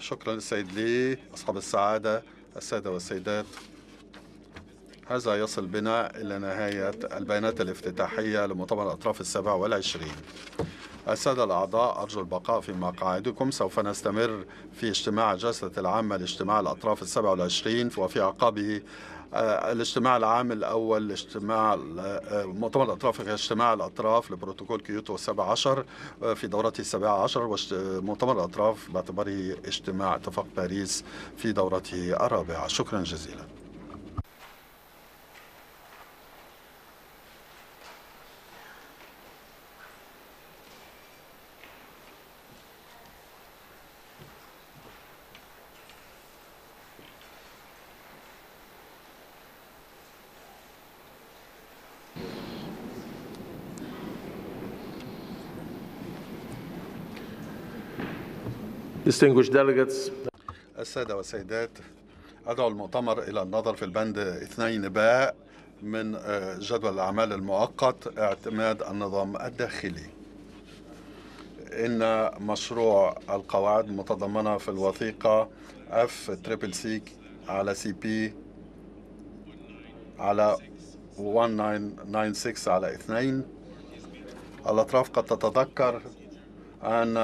شكرا السيد لي أصحاب السعادة السادة والسيدات. هذا يصل بنا إلى نهاية البيانات الافتتاحية لمؤتمر الأطراف السابع والعشرين. السادة الأعضاء أرجو البقاء في مقاعدكم سوف نستمر في اجتماع الجلسة العامة لاجتماع الأطراف السبع والعشرين وفي أعقابه آه، الاجتماع العام الأول اجتماع آه، مؤتمر الأطراف اجتماع الأطراف لبروتوكول كيوتو السابع عشر آه، في دورته السابعة عشر ومؤتمر الأطراف باعتباره اجتماع اتفاق باريس في دورته الرابعة. شكرا جزيلا. Distinguished delegates, السادة والسيدات أدعو المؤتمر إلى النظر في البند اثنين باء من آه، جدول الأعمال المؤقت اعتماد النظام الداخلي. إن مشروع القواعد متضمنة في الوثيقة F triple C على CP على 1996 على 2 الأطراف قد تتذكر أن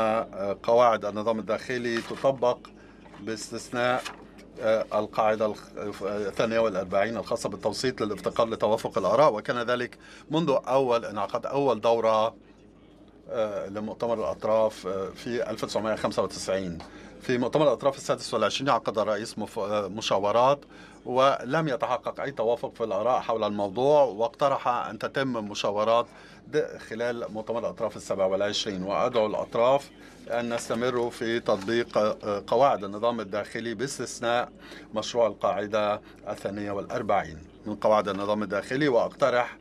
قواعد النظام الداخلي تطبق باستثناء آه، القاعدة الثانية والأربعين الخاصة بالتوسيط للافتقار لتوافق الآراء. وكان ذلك منذ أول انعقاد أول دورة آه، لمؤتمر الأطراف آه، في 1995 في مؤتمر الأطراف السادس والعشرين عقد الرئيس مشاورات ولم يتحقق أي توافق في الآراء حول الموضوع واقترح أن تتم مشاورات خلال مؤتمر الأطراف السبع والعشرين. وأدعو الأطراف أن نستمر في تطبيق قواعد النظام الداخلي باستثناء مشروع القاعدة الثانية والأربعين. من قواعد النظام الداخلي وأقترح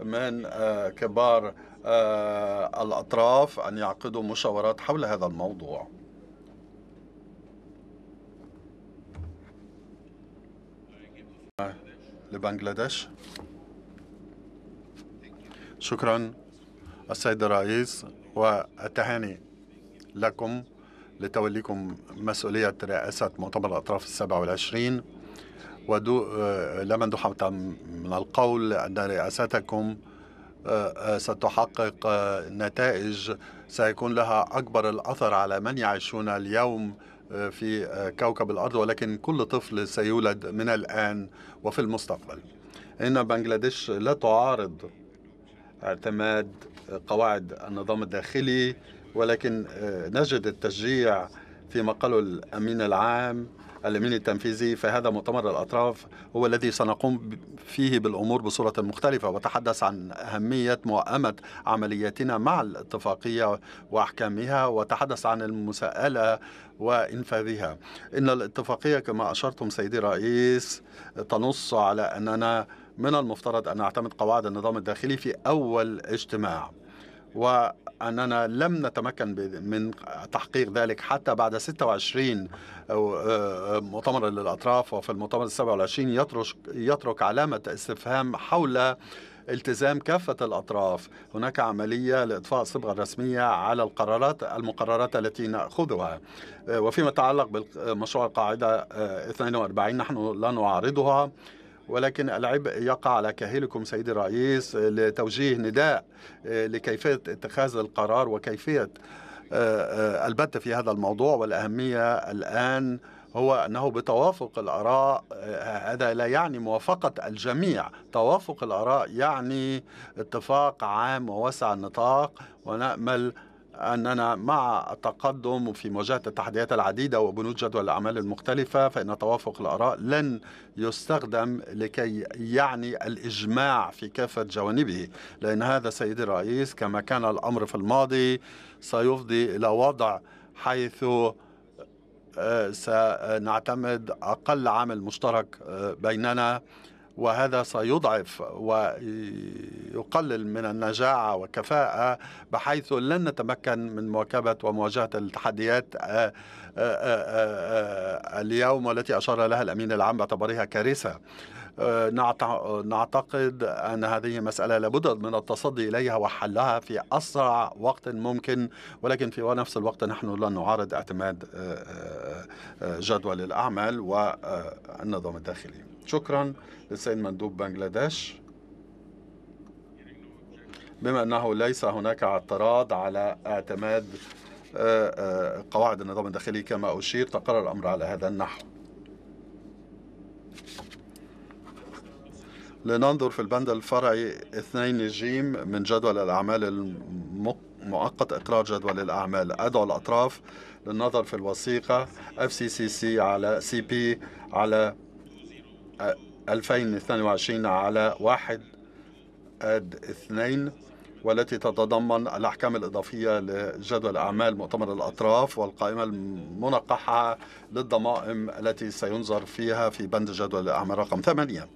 من كبار الأطراف أن يعقدوا مشاورات حول هذا الموضوع. لبنغلاديش شكرا السيد الرئيس والتهاني لكم لتوليكم مسؤولية رئاسة مؤتمر الأطراف السبع والعشرين. ودو لا مندوح من القول أن رئاستكم ستحقق نتائج سيكون لها أكبر الأثر على من يعيشون اليوم في كوكب الأرض ولكن كل طفل سيولد من الآن وفي المستقبل. إن بنغلاديش لا تعارض اعتماد قواعد النظام الداخلي ولكن نجد التشجيع فيما قاله الأمين العام الأمين التنفيذي في هذا مؤتمر الأطراف هو الذي سنقوم فيه بالأمور بصورة مختلفة وتحدث عن أهمية موائمة عملياتنا مع الاتفاقية وأحكامها وتحدث عن المساءلة وإنفاذها. إن الاتفاقية كما أشرتم سيدي الرئيس تنص على أننا من المفترض أن نعتمد قواعد النظام الداخلي في أول اجتماع. وأننا لم نتمكن من تحقيق ذلك حتى بعد 26 مؤتمر للأطراف وفي المؤتمر ال 27 يترك يترك علامة استفهام حول التزام كافة الأطراف. هناك عملية لإضفاء الصبغة الرسمية على القرارات المقررات التي نأخذها. وفيما يتعلق بمشروع القاعدة 42 نحن لا نعارضها. ولكن العبء يقع على كاهلكم سيدي الرئيس لتوجيه نداء لكيفية اتخاذ القرار وكيفية البت في هذا الموضوع. والأهمية الآن هو أنه بتوافق الآراء هذا لا يعني موافقة الجميع. توافق الآراء يعني اتفاق عام ووسع النطاق ونأمل أننا مع التقدم في مواجهة التحديات العديدة وبنود جدول الأعمال المختلفة فإن توافق الآراء لن يستخدم لكي يعني الإجماع في كافة جوانبه لأن هذا سيدي الرئيس كما كان الأمر في الماضي سيفضي إلى وضع حيث آه، سنعتمد أقل عامل مشترك آه، بيننا. وهذا سيضعف ويقلل من النجاعة والكفاءة بحيث لن نتمكن من مواكبة ومواجهة التحديات آه، آه، آه، اليوم والتي أشار لها الأمين العام باعتبارها كارثة. نعتقد أن هذه مسألة لابد من التصدي إليها وحلها في أسرع وقت ممكن ولكن في نفس الوقت نحن لا نعارض اعتماد جدول الأعمال والنظام الداخلي. شكرا للسيد مندوب بنغلاديش. بما أنه ليس هناك اعتراض على اعتماد قواعد النظام الداخلي كما أشير تقرر الأمر على هذا النحو. لننظر في البند الفرعي اثنين جيم من جدول الأعمال المؤقت إقرار جدول الأعمال. أدعو الأطراف للنظر في الوثيقة. FCCC على CP على 2022 على واحد أد اثنين. والتي تتضمن الأحكام الإضافية لجدول أعمال مؤتمر الأطراف والقائمة المنقحة للضمائم التي سينظر فيها في بند جدول الأعمال رقم ثمانية.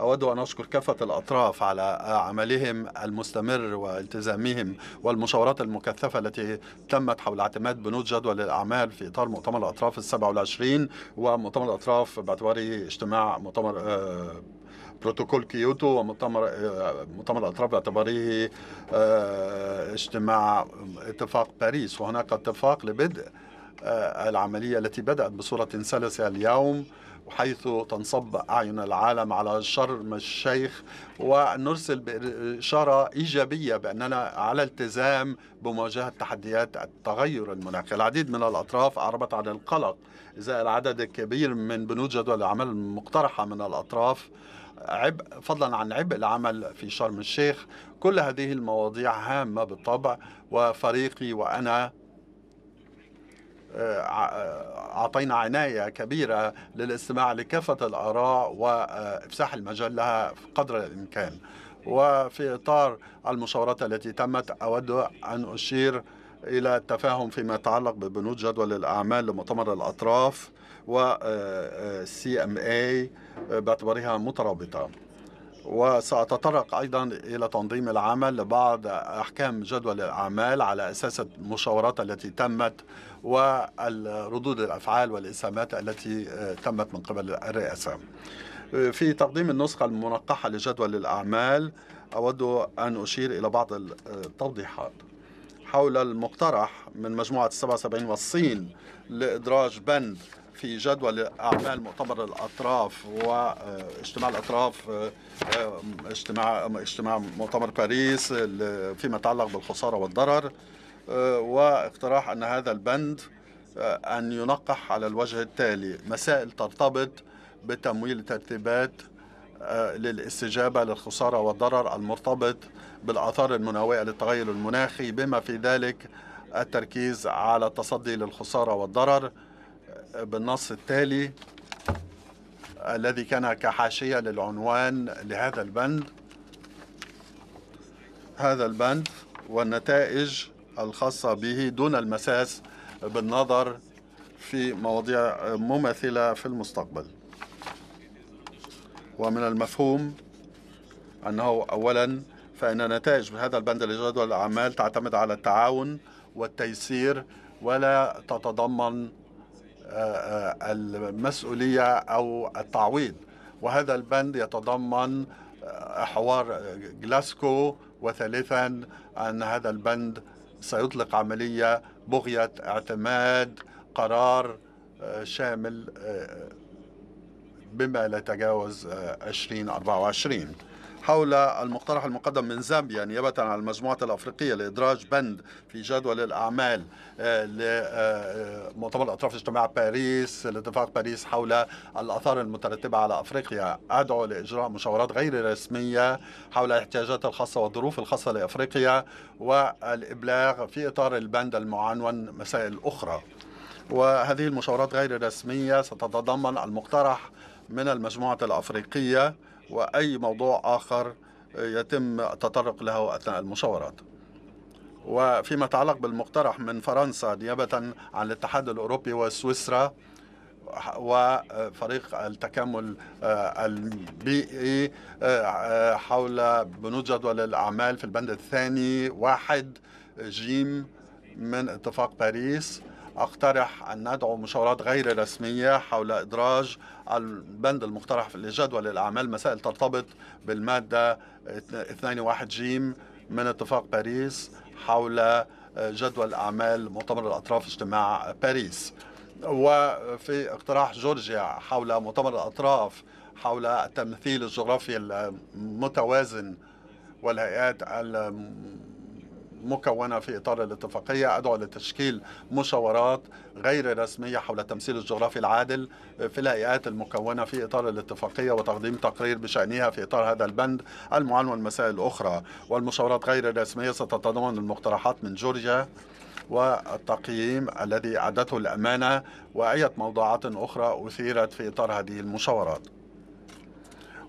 أود أن أشكر كافة الأطراف على عملهم المستمر والتزامهم والمشاورات المكثفة التي تمت حول اعتماد بنود جدول الأعمال في إطار مؤتمر الأطراف السبع والعشرين ومؤتمر الأطراف باعتباره اجتماع مؤتمر آه، بروتوكول كيوتو ومؤتمر آه، مؤتمر الأطراف باعتباره آه، اجتماع اتفاق باريس. وهناك اتفاق لبدء العملية التي بدأت بصورة سلسه اليوم حيث تنصب أعين العالم على شرم الشيخ. ونرسل بإشارة إيجابية بأننا على التزام بمواجهة تحديات التغير المناخي العديد من الأطراف أعربت عن القلق إزاء العدد الكبير من بنود جدول الأعمال المقترحة من الأطراف. عبء فضلا عن عبء العمل في شرم الشيخ. كل هذه المواضيع هامة بالطبع وفريقي وأنا أعطينا عناية كبيرة للاستماع لكافة الآراء وإفساح المجال لها قدر الإمكان. وفي إطار المشاورات التي تمت أود أن أشير إلى التفاهم فيما يتعلق ببنود جدول الأعمال لمؤتمر الأطراف. و سي إم اي باعتبارها مترابطة. وسأتطرق أيضا إلى تنظيم العمل لبعض أحكام جدول الأعمال على أساس المشاورات التي تمت والردود الأفعال والإسهامات التي تمت من قبل الرئاسة. في تقديم النسخة المنقحة لجدول الأعمال أود أن أشير إلى بعض التوضيحات. حول المقترح من مجموعة 77 والصين لإدراج بند في جدول أعمال مؤتمر الأطراف واجتماع الأطراف اجتماع اجتماع مؤتمر باريس فيما يتعلق بالخسارة والضرر واقتراح أن هذا البند أن ينقح على الوجه التالي مسائل ترتبط بتمويل الترتيبات للاستجابة للخسارة والضرر المرتبط بالآثار المناوئة للتغير المناخي بما في ذلك التركيز على التصدي للخسارة والضرر. بالنص التالي الذي كان كحاشية للعنوان لهذا البند. هذا البند والنتائج الخاصة به دون المساس بالنظر في مواضيع مماثلة في المستقبل. ومن المفهوم أنه أولا فإن نتائج هذا البند لجدول الأعمال تعتمد على التعاون والتيسير ولا تتضمن المسؤولية أو التعويض. وهذا البند يتضمن حوار جلاسكو وثالثا أن هذا البند سيطلق عملية بغية اعتماد قرار شامل بما لا يتجاوز 2024 حول المقترح المقدم من زامبيا نيابة عن المجموعة الأفريقية لإدراج بند في جدول الأعمال آه، لمؤتمر الأطراف اجتماع باريس لاتفاق باريس حول الآثار المترتبة على أفريقيا. أدعو لإجراء مشاورات غير رسمية حول الاحتياجات الخاصة والظروف الخاصة لأفريقيا والإبلاغ في إطار البند المعنون مسائل أخرى. وهذه المشاورات غير الرسمية ستتضمن المقترح من المجموعة الأفريقية وأي موضوع آخر يتم التطرق له أثناء المشاورات. وفيما يتعلق بالمقترح من فرنسا نيابة عن الاتحاد الأوروبي وسويسرا وفريق التكامل آه، البيئي آه، حول بنود جدول الأعمال في البند الثاني واحد جيم من اتفاق باريس. أقترح أن ندعو مشاورات غير رسمية حول إدراج البند المقترح لجدول الأعمال. مسائل ترتبط بالمادة 2.1 جيم من اتفاق باريس حول جدول أعمال مؤتمر الأطراف اجتماع باريس. وفي اقتراح جورجيا حول مؤتمر الأطراف حول التمثيل الجغرافي المتوازن والهيئات مكونة في إطار الاتفاقية. أدعو لتشكيل مشاورات غير رسمية حول التمثيل الجغرافي العادل في الهيئات المكونة في إطار الاتفاقية وتقديم تقرير بشأنها في إطار هذا البند المعنون المسائل الأخرى. والمشاورات غير الرسمية ستتضمن المقترحات من جورجيا والتقييم الذي أعدته الأمانة وأية موضوعات أخرى أثيرت في إطار هذه المشاورات.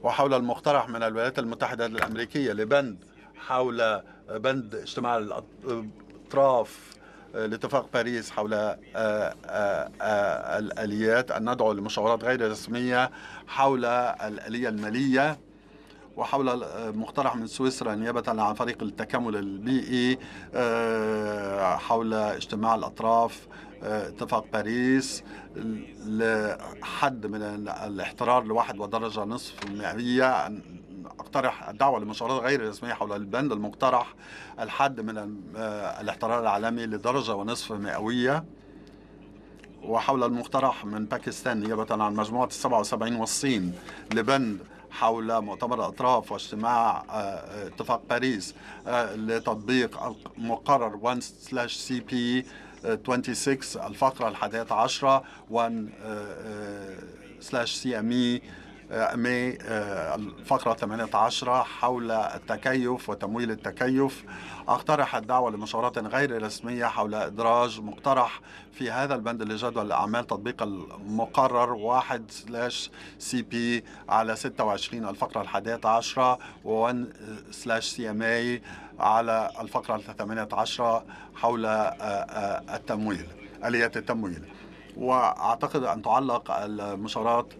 وحول المقترح من الولايات المتحدة الأمريكية لبند حول بند اجتماع الأطراف لاتفاق باريس حول آه، آه، آه، الآليات. أن ندعو لمشاورات غير رسمية حول الآلية المالية وحول مقترح من سويسرا نيابة عن فريق التكامل البيئي حول اجتماع الأطراف اتفاق باريس لحد من الإحترار لواحد ودرجة نصف المئوية اقترح الدعوة لمشاورات غير رسمية حول البند المقترح الحد من آه، الاحترار العالمي لدرجة ونصف مئوية. وحول المقترح من باكستان نيابة عن مجموعة السبعة وسبعين والصين لبند حول مؤتمر الأطراف واجتماع آه، اتفاق باريس آه، لتطبيق مقرر 1 CP 26 الفقرة الحادية عشرة 1 مي آه، الفقرة 18 حول التكيف وتمويل التكيف. أقترح الدعوة لمشاورات غير رسمية حول إدراج مقترح في هذا البند لجدول الأعمال تطبيق المقرر 1 slash CP على 26 الفقرة الحادية عشرة و 1 slash CMA على الفقرة الثامنة عشرة حول آه، آه، التمويل آليات التمويل. وأعتقد أن تعلق المشاورات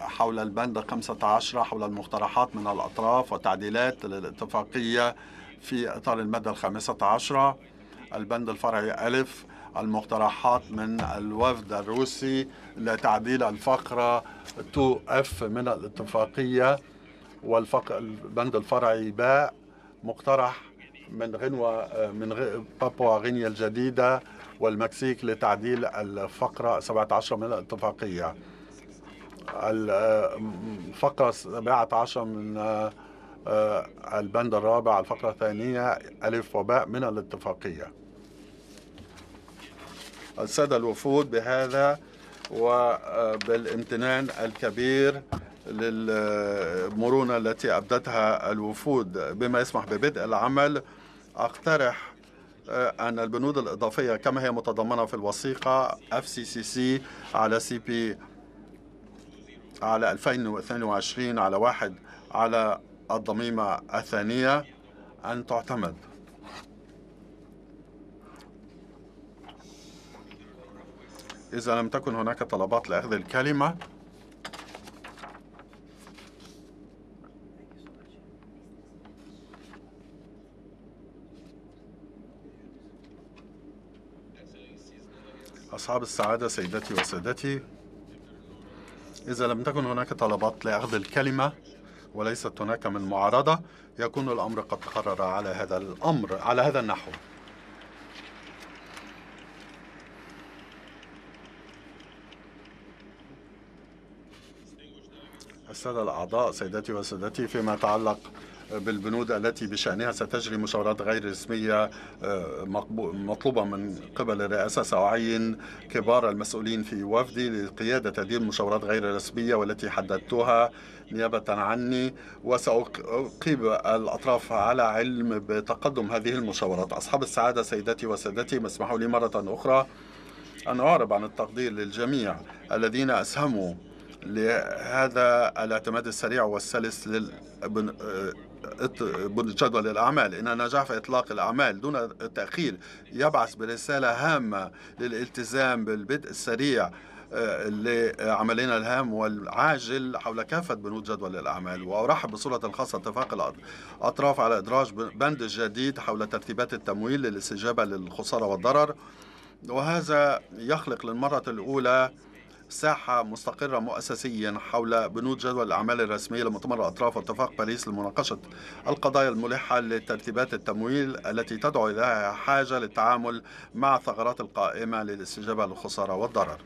حول البند 15 حول المقترحات من الأطراف وتعديلات للاتفاقية في إطار المادة الخامسة عشرة. البند الفرعي ألف المقترحات من الوفد الروسي لتعديل الفقرة 2F من الاتفاقية. والفق... البند الفرعي باء مقترح من غنوة من بابوا غينيا الجديدة والمكسيك لتعديل الفقرة 17 من الاتفاقية. الفقرة 17 من آه، البند الرابع الفقرة الثانية ألف وباء من الاتفاقية. السادة الوفود بهذا وبالامتنان الكبير للمرونة التي أبدتها الوفود. بما يسمح ببدء العمل أقترح آه، أن البنود الإضافية كما هي متضمنة في الوثيقة FCCC على CP على 2022 على واحد على الضميمة الثانية أن تعتمد. إذا لم تكن هناك طلبات لأخذ الكلمة. أصحاب السعادة سيدتي وسادتي إذا لم تكن هناك طلبات لأخذ الكلمة وليست هناك من معارضة يكون الأمر قد تقرر على هذا الأمر على هذا النحو. السادة الأعضاء سيداتي وسادتي فيما يتعلق بالبنود التي بشأنها ستجري مشاورات غير رسمية آه، مطلوبة من قبل الرئاسة سأعين كبار المسؤولين في وفدي لقيادة هذه المشاورات غير رسمية والتي حددتها نيابة عني. وسأقيم الأطراف على علم بتقدم هذه المشاورات. أصحاب السعادة سيداتي وسادتي اسمحوا لي مرة أخرى أن أعرب عن التقدير للجميع الذين أسهموا لهذا الاعتماد السريع والسلس جدول الأعمال إن النجاح في إطلاق الأعمال دون تأخير يبعث برسالة هامة للالتزام بالبدء السريع آه، لعملنا الهام والعاجل حول كافة بنود جدول الأعمال وأرحب بصورة خاصة اتفاق الأطراف على إدراج بند جديد حول ترتيبات التمويل للاستجابة للخسارة والضرر. وهذا يخلق للمرة الأولى ساحة مستقرة مؤسسيا حول بنود جدول الأعمال الرسمية لمؤتمر الأطراف واتفاق باريس لمناقشة القضايا الملحة لترتيبات التمويل التي تدعو إليها حاجة للتعامل مع الثغرات القائمة للاستجابة للخسارة والضرر.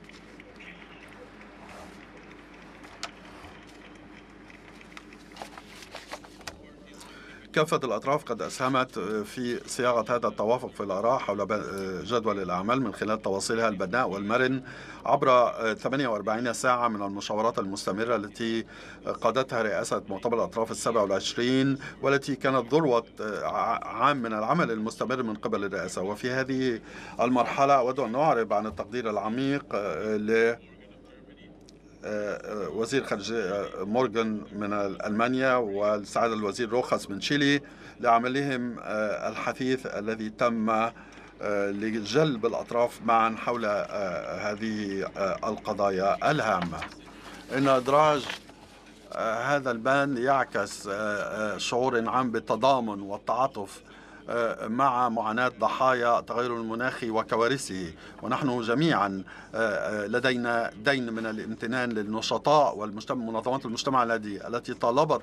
كافة الأطراف قد أسهمت في صياغة هذا التوافق في الآراء حول جدول الأعمال من خلال تواصلها البناء والمرن عبر 48 ساعة من المشاورات المستمرة التي قادتها رئاسة مؤتمر الأطراف السبع والعشرين والتي كانت ذروة عام من العمل المستمر من قبل الرئاسة. وفي هذه المرحلة أود أن أعرب عن التقدير العميق ل وزير خارجية مورغان من ألمانيا والسعادة الوزير روخاس من تشيلي لعملهم الحثيث الذي تم لجلب الأطراف معا حول هذه القضايا الهامة. إن إدراج هذا البان يعكس شعور عام بالتضامن والتعاطف مع معاناة ضحايا التغير المناخي وكوارثه. ونحن جميعا لدينا دين من الامتنان للنشطاء والمنظمات المجتمع المدني التي طالبت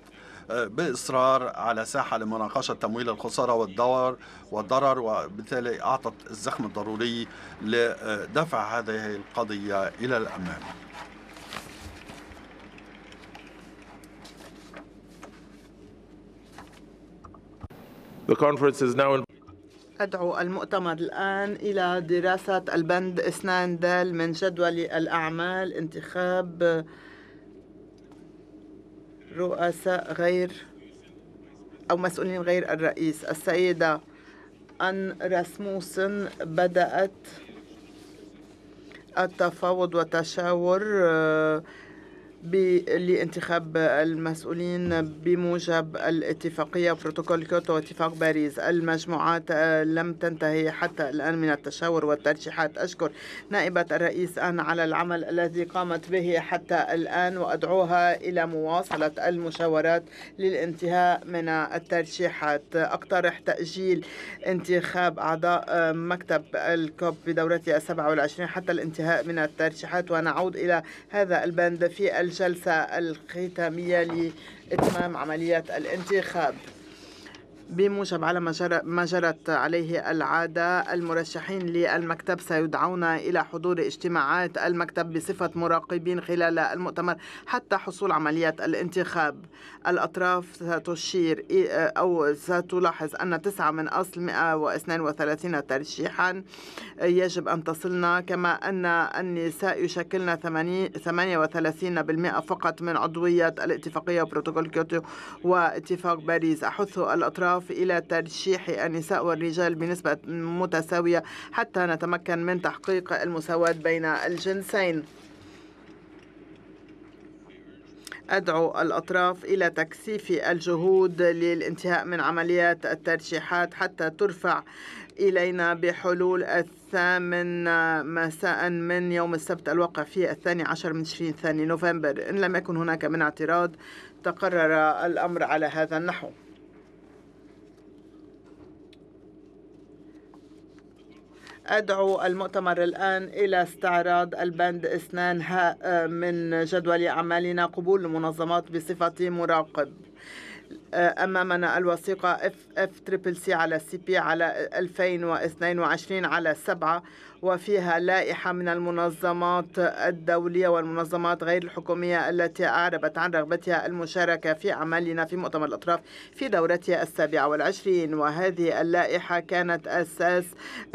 بإصرار على ساحة لمناقشة تمويل الخسارة والدور والضرر وبالتالي أعطت الزخم الضروري لدفع هذه القضية إلى الأمام. The conference is now in أدعو المؤتمر الآن إلى دراسة البند اثنان دال من جدول الأعمال انتخاب رؤساء غير أو مسؤولين غير الرئيس. السيدة آن راسموسن بدأت التفاوض والتشاور لانتخاب المسؤولين بموجب الاتفاقية بروتوكول كيوتو واتفاق باريس. المجموعات آه، لم تنتهي حتى الآن من التشاور والترشيحات. أشكر نائبة الرئيس آن على العمل الذي قامت به حتى الآن وأدعوها إلى مواصلة المشاورات للانتهاء من الترشيحات. أقترح تأجيل انتخاب أعضاء آه، مكتب الكوب بدورته السبعة والعشرين حتى الانتهاء من الترشيحات. ونعود إلى هذا البند. في الجلسة الختامية لإتمام عملية الانتخاب. بموجب على ما جرت عليه العادة المرشحين للمكتب سيدعون إلى حضور اجتماعات المكتب بصفة مراقبين خلال المؤتمر حتى حصول عملية الانتخاب. الأطراف ستشير أو ستلاحظ أن تسعة من أصل 132 ترشيحا يجب أن تصلنا كما أن النساء يشكلن 38% فقط من عضوية الاتفاقية وبروتوكول كيوتو واتفاق باريس. أحث الأطراف الأطراف إلى ترشيح النساء والرجال بنسبة متساوية حتى نتمكن من تحقيق المساواة بين الجنسين. أدعو الأطراف إلى تكثيف الجهود للانتهاء من عمليات الترشيحات حتى ترفع إلينا بحلول الثامن مساء من يوم السبت الواقع في الثاني عشر من تشرين ثاني نوفمبر. إن لم يكن هناك من اعتراض تقرر الأمر على هذا النحو. أدعو المؤتمر الآن إلى استعراض البند اثنان هاء من جدول أعمالنا قبول المنظمات بصفة مراقب. أمامنا الوثيقة C على CP على 2022 على 7 وفيها لائحة من المنظمات الدولية والمنظمات غير الحكومية التي أعربت عن رغبتها المشاركة في عملنا في مؤتمر الأطراف في دورتها السابعة والعشرين. وهذه اللائحة كانت أساس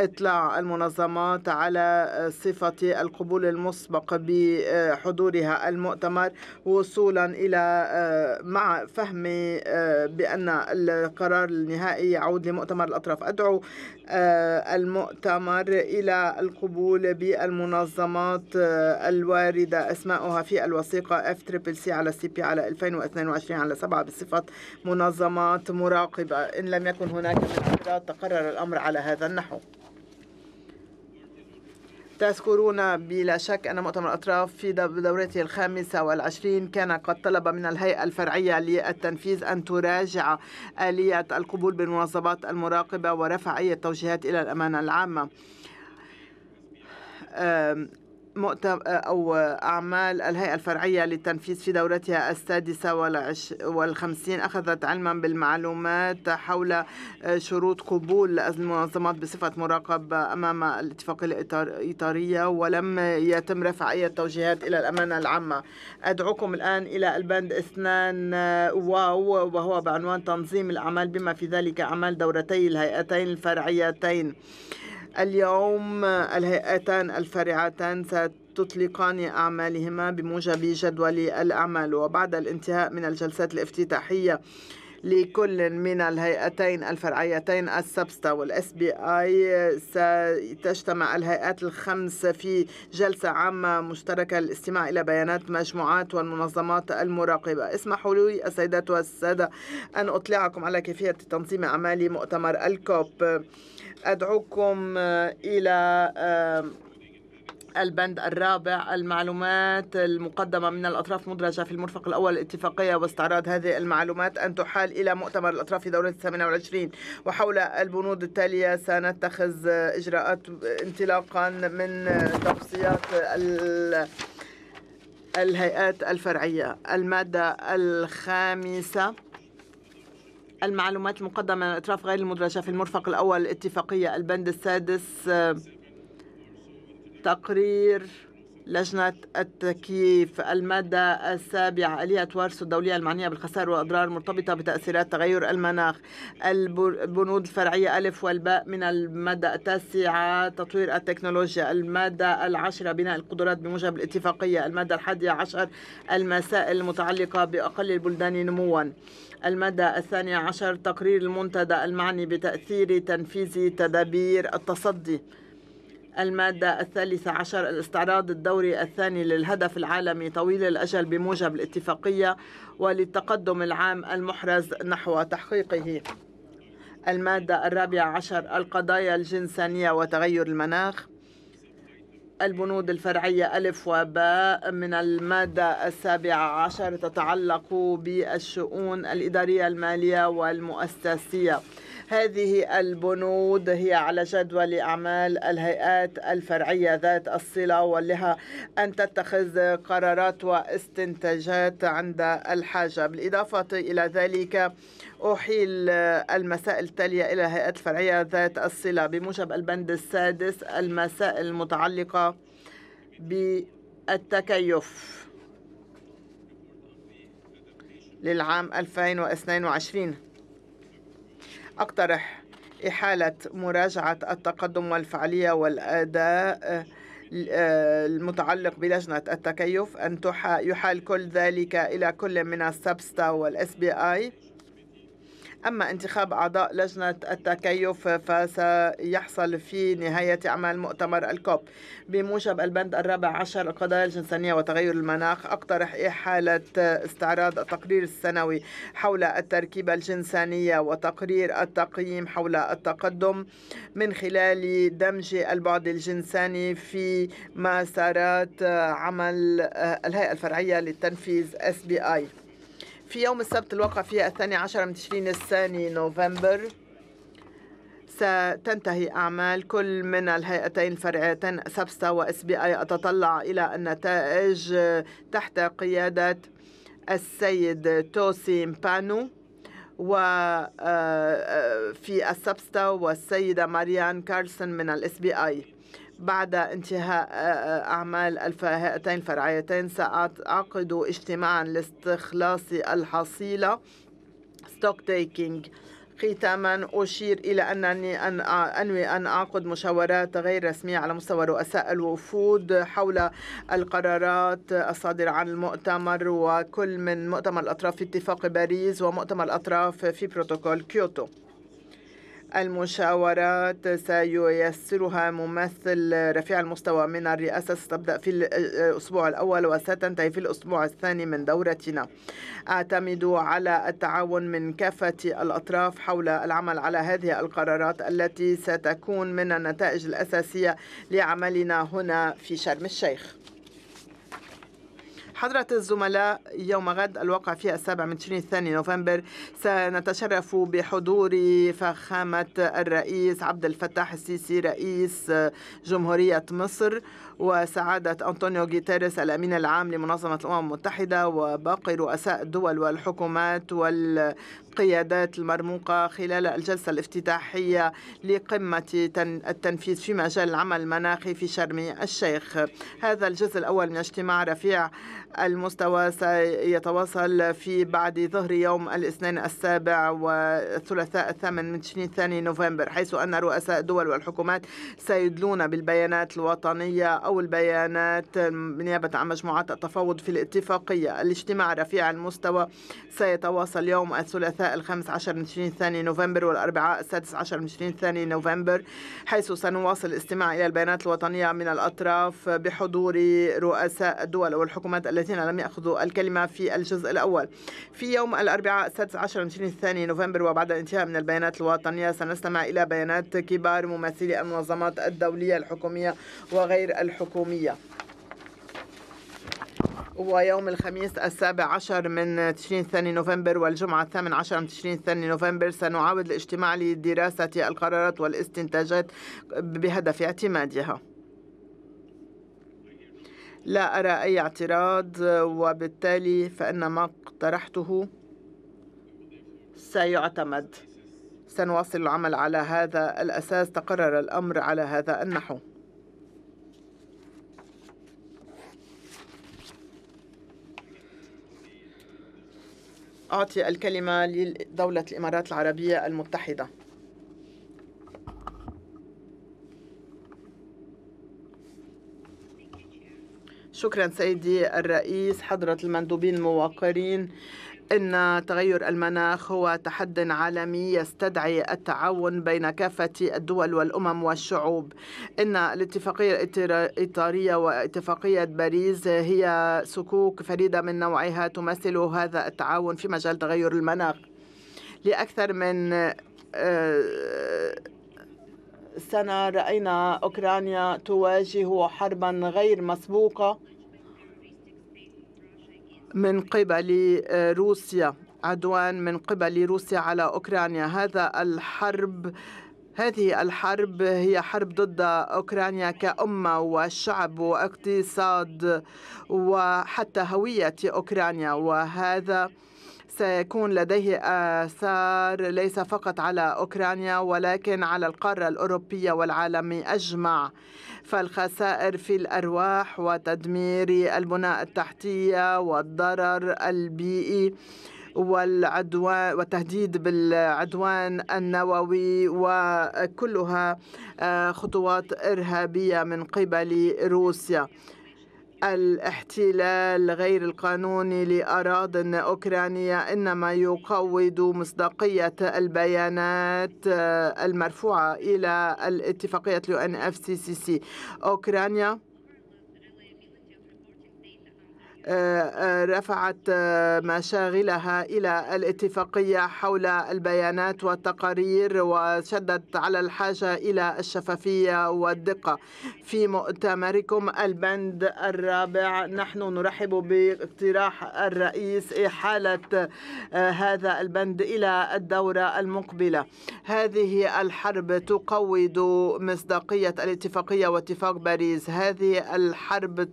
إطلاع المنظمات على صفة القبول المسبق بحضورها المؤتمر وصولا إلى مع فهم بأن القرار النهائي يعود لمؤتمر الأطراف. أدعو المؤتمر إلى القبول بالمنظمات الواردة. أسماؤها في الوثيقة F triple C على CP على 2022 على 7 بصفة منظمات مراقبة. إن لم يكن هناك من تقرر الأمر على هذا النحو. تذكرون بلا شك أن مؤتمر الأطراف في دورته الخامسة والعشرين كان قد طلب من الهيئة الفرعية للتنفيذ أن تراجع آلية القبول بالمنظمات المراقبة ورفع أي توجيهات إلى الأمانة العامة. أو أعمال الهيئة الفرعية للتنفيذ في دورتها السادسة والخمسين أخذت علما بالمعلومات حول شروط قبول المنظمات بصفة مراقب أمام الاتفاقية الإطارية ولم يتم رفع أي توجيهات إلى الأمانة العامة. أدعوكم الآن إلى البند اثنان واو وهو بعنوان تنظيم الأعمال بما في ذلك أعمال دورتي الهيئتين الفرعيتين. اليوم الهيئتان الفرعتان ستطلقان أعمالهما بموجب جدول الأعمال وبعد الانتهاء من الجلسات الافتتاحية لكل من الهيئتين الفرعيتين ال SBSTA وال SBI ستجتمع الهيئات الخمس في جلسة عامة مشتركة للاستماع إلى بيانات مجموعات والمنظمات المراقبة. اسمحوا لي السيدات والسادة أن أطلعكم على كيفية تنظيم أعمال مؤتمر الكوب. أدعوكم إلى البند الرابع المعلومات المقدمة من الأطراف مدرجة في المرفق الأول الاتفاقية واستعراض هذه المعلومات. أن تحال إلى مؤتمر الأطراف في دورة الثامنة والعشرين. وحول البنود التالية سنتخذ إجراءات انطلاقا من توصيات الهيئات الفرعية. المادة الخامسة المعلومات المقدمة من الأطراف غير المدرجة في المرفق الأول الاتفاقية البند السادس تقرير لجنة التكييف المادة السابعة آلية وارسو الدولية المعنية بالخسائر والأضرار المرتبطة بتأثيرات تغير المناخ. البنود الفرعية ألف والباء من المادة التاسعة تطوير التكنولوجيا. المادة العاشرة بناء القدرات بموجب الاتفاقية. المادة الحادية عشر المسائل المتعلقة بأقل البلدان نموا. المادة الثانية عشر تقرير المنتدى المعني بتأثير تنفيذ تدابير التصدي. المادة الثالثة عشر الاستعراض الدوري الثاني للهدف العالمي طويل الأجل بموجب الاتفاقية وللتقدم العام المحرز نحو تحقيقه. المادة الرابعة عشر القضايا الجنسانية وتغير المناخ. البنود الفرعية ألف وباء من المادة السابعة عشر تتعلق بالشؤون الإدارية المالية والمؤسسية. هذه البنود هي على جدول أعمال الهيئات الفرعية ذات الصلة ولها أن تتخذ قرارات واستنتاجات عند الحاجة. بالإضافة إلى ذلك أحيل المسائل التالية إلى الهيئات الفرعية ذات الصلة. بموجب البند السادس المسائل المتعلقة بالتكيف للعام 2022 أقترح إحالة مراجعة التقدم والفعالية والأداء المتعلق بلجنة التكيف أن يحال كل ذلك إلى كل من ال SBSTA وال SBI. أما انتخاب أعضاء لجنة التكيف فسيحصل في نهاية أعمال مؤتمر الكوب. بموجب البند الرابع عشر القضايا الجنسانية وتغير المناخ أقترح إحالة استعراض التقرير السنوي حول التركيبة الجنسانية وتقرير التقييم حول التقدم من خلال دمج البعد الجنساني في مسارات عمل الهيئة الفرعية للتنفيذ SBI في يوم السبت الواقع فيه الثاني عشر من تشرين الثاني نوفمبر ستنتهي أعمال كل من الهيئتين الفرعيتين SBSTA و SBI. أتطلع إلى النتائج تحت قيادة السيد توسي مبانو وفي ال SBSTA والسيدة ماريان كارلسون من ال SBI. بعد انتهاء أعمال الهيئتين الفرعيتين سأعقد اجتماعا لاستخلاص الحصيلة stocktaking ختاما أشير إلى أنني أن أنوي أن أعقد مشاورات غير رسمية على مستوى رؤساء الوفود حول القرارات الصادرة عن المؤتمر وكل من مؤتمر الأطراف في اتفاق باريس ومؤتمر الأطراف في بروتوكول كيوتو. المشاورات سييسرها ممثل رفيع المستوى من الرئاسة ستبدأ في الأسبوع الأول وستنتهي في الأسبوع الثاني من دورتنا. أعتمد على التعاون من كافة الأطراف حول العمل على هذه القرارات التي ستكون من النتائج الأساسية لعملنا هنا في شرم الشيخ. حضرة الزملاء يوم غد الواقع في السابع من تشرين الثاني نوفمبر سنتشرف بحضور فخامة الرئيس عبد الفتاح السيسي رئيس جمهورية مصر. وسعادة أنطونيو غيتيريس الأمين العام لمنظمة الأمم المتحدة وباقي رؤساء الدول والحكومات والقيادات المرموقة خلال الجلسة الافتتاحية لقمة التنفيذ في مجال العمل المناخي في شرم الشيخ. هذا الجزء الأول من اجتماع رفيع المستوى سيتواصل في بعد ظهر يوم الاثنين السابع والثلاثاء الثامن من تشرين الثاني نوفمبر حيث أن رؤساء الدول والحكومات سيدلون بالبيانات الوطنية أو البيانات بنيابة عن مجموعات التفاوض في الاتفاقية. الاجتماع رفيع المستوى. سيتواصل يوم الثلاثاء الخامس عشر من تشرين الثاني نوفمبر والأربعاء السادس عشر من تشرين الثاني نوفمبر حيث سنواصل الاستماع إلى البيانات الوطنية من الأطراف بحضور رؤساء الدول والحكومات الذين لم يأخذوا الكلمة في الجزء الأول. في يوم الأربعاء السادس عشر من تشرين الثاني نوفمبر وبعد الانتهاء من البيانات الوطنية سنستمع إلى بيانات كبار ممثلي المنظمات الدولية الحكومية وغير الحكومية. ويوم الخميس السابع عشر من تشرين الثاني نوفمبر والجمعة الثامن عشر من تشرين الثاني نوفمبر سنعاود الاجتماع لدراسة القرارات والاستنتاجات بهدف اعتمادها. لا أرى أي اعتراض وبالتالي فإن ما اقترحته سيعتمد. سنواصل العمل على هذا الأساس تقرر الأمر على هذا النحو. أعطي الكلمة لدولة الإمارات العربية المتحدة. شكرا سيدي الرئيس حضرة المندوبين الموقرين إن تغير المناخ هو تحد عالمي يستدعي التعاون بين كافة الدول والأمم والشعوب. إن الاتفاقية الإطارية واتفاقية باريس هي سكوك فريدة من نوعها تمثل هذا التعاون في مجال تغير المناخ. لأكثر من سنة رأينا أوكرانيا تواجه حربا غير مسبوقة. من قبل روسيا. عدوان من قبل روسيا على أوكرانيا. هذا الحرب هذه الحرب هي حرب ضد أوكرانيا كأمة وشعب واقتصاد وحتى هوية أوكرانيا. وهذا سيكون لديه آثار ليس فقط على أوكرانيا ولكن على القارة الأوروبية والعالم أجمع. فالخسائر في الأرواح وتدمير البناء التحتية والضرر البيئي والعدوان والتهديد بالعدوان النووي وكلها خطوات إرهابية من قبل روسيا. الاحتلال غير القانوني لأراضٍ أوكرانية إنما يقوض مصداقية البيانات المرفوعة إلى الاتفاقية ال UCC أوكرانيا رفعت مشاغلها إلى الاتفاقية حول البيانات والتقارير وشددت على الحاجة إلى الشفافية والدقة. في مؤتمركم البند الرابع نحن نرحب باقتراح الرئيس إحالة هذا البند إلى الدورة المقبلة. هذه الحرب تقوض مصداقية الاتفاقية واتفاق باريس. هذه الحرب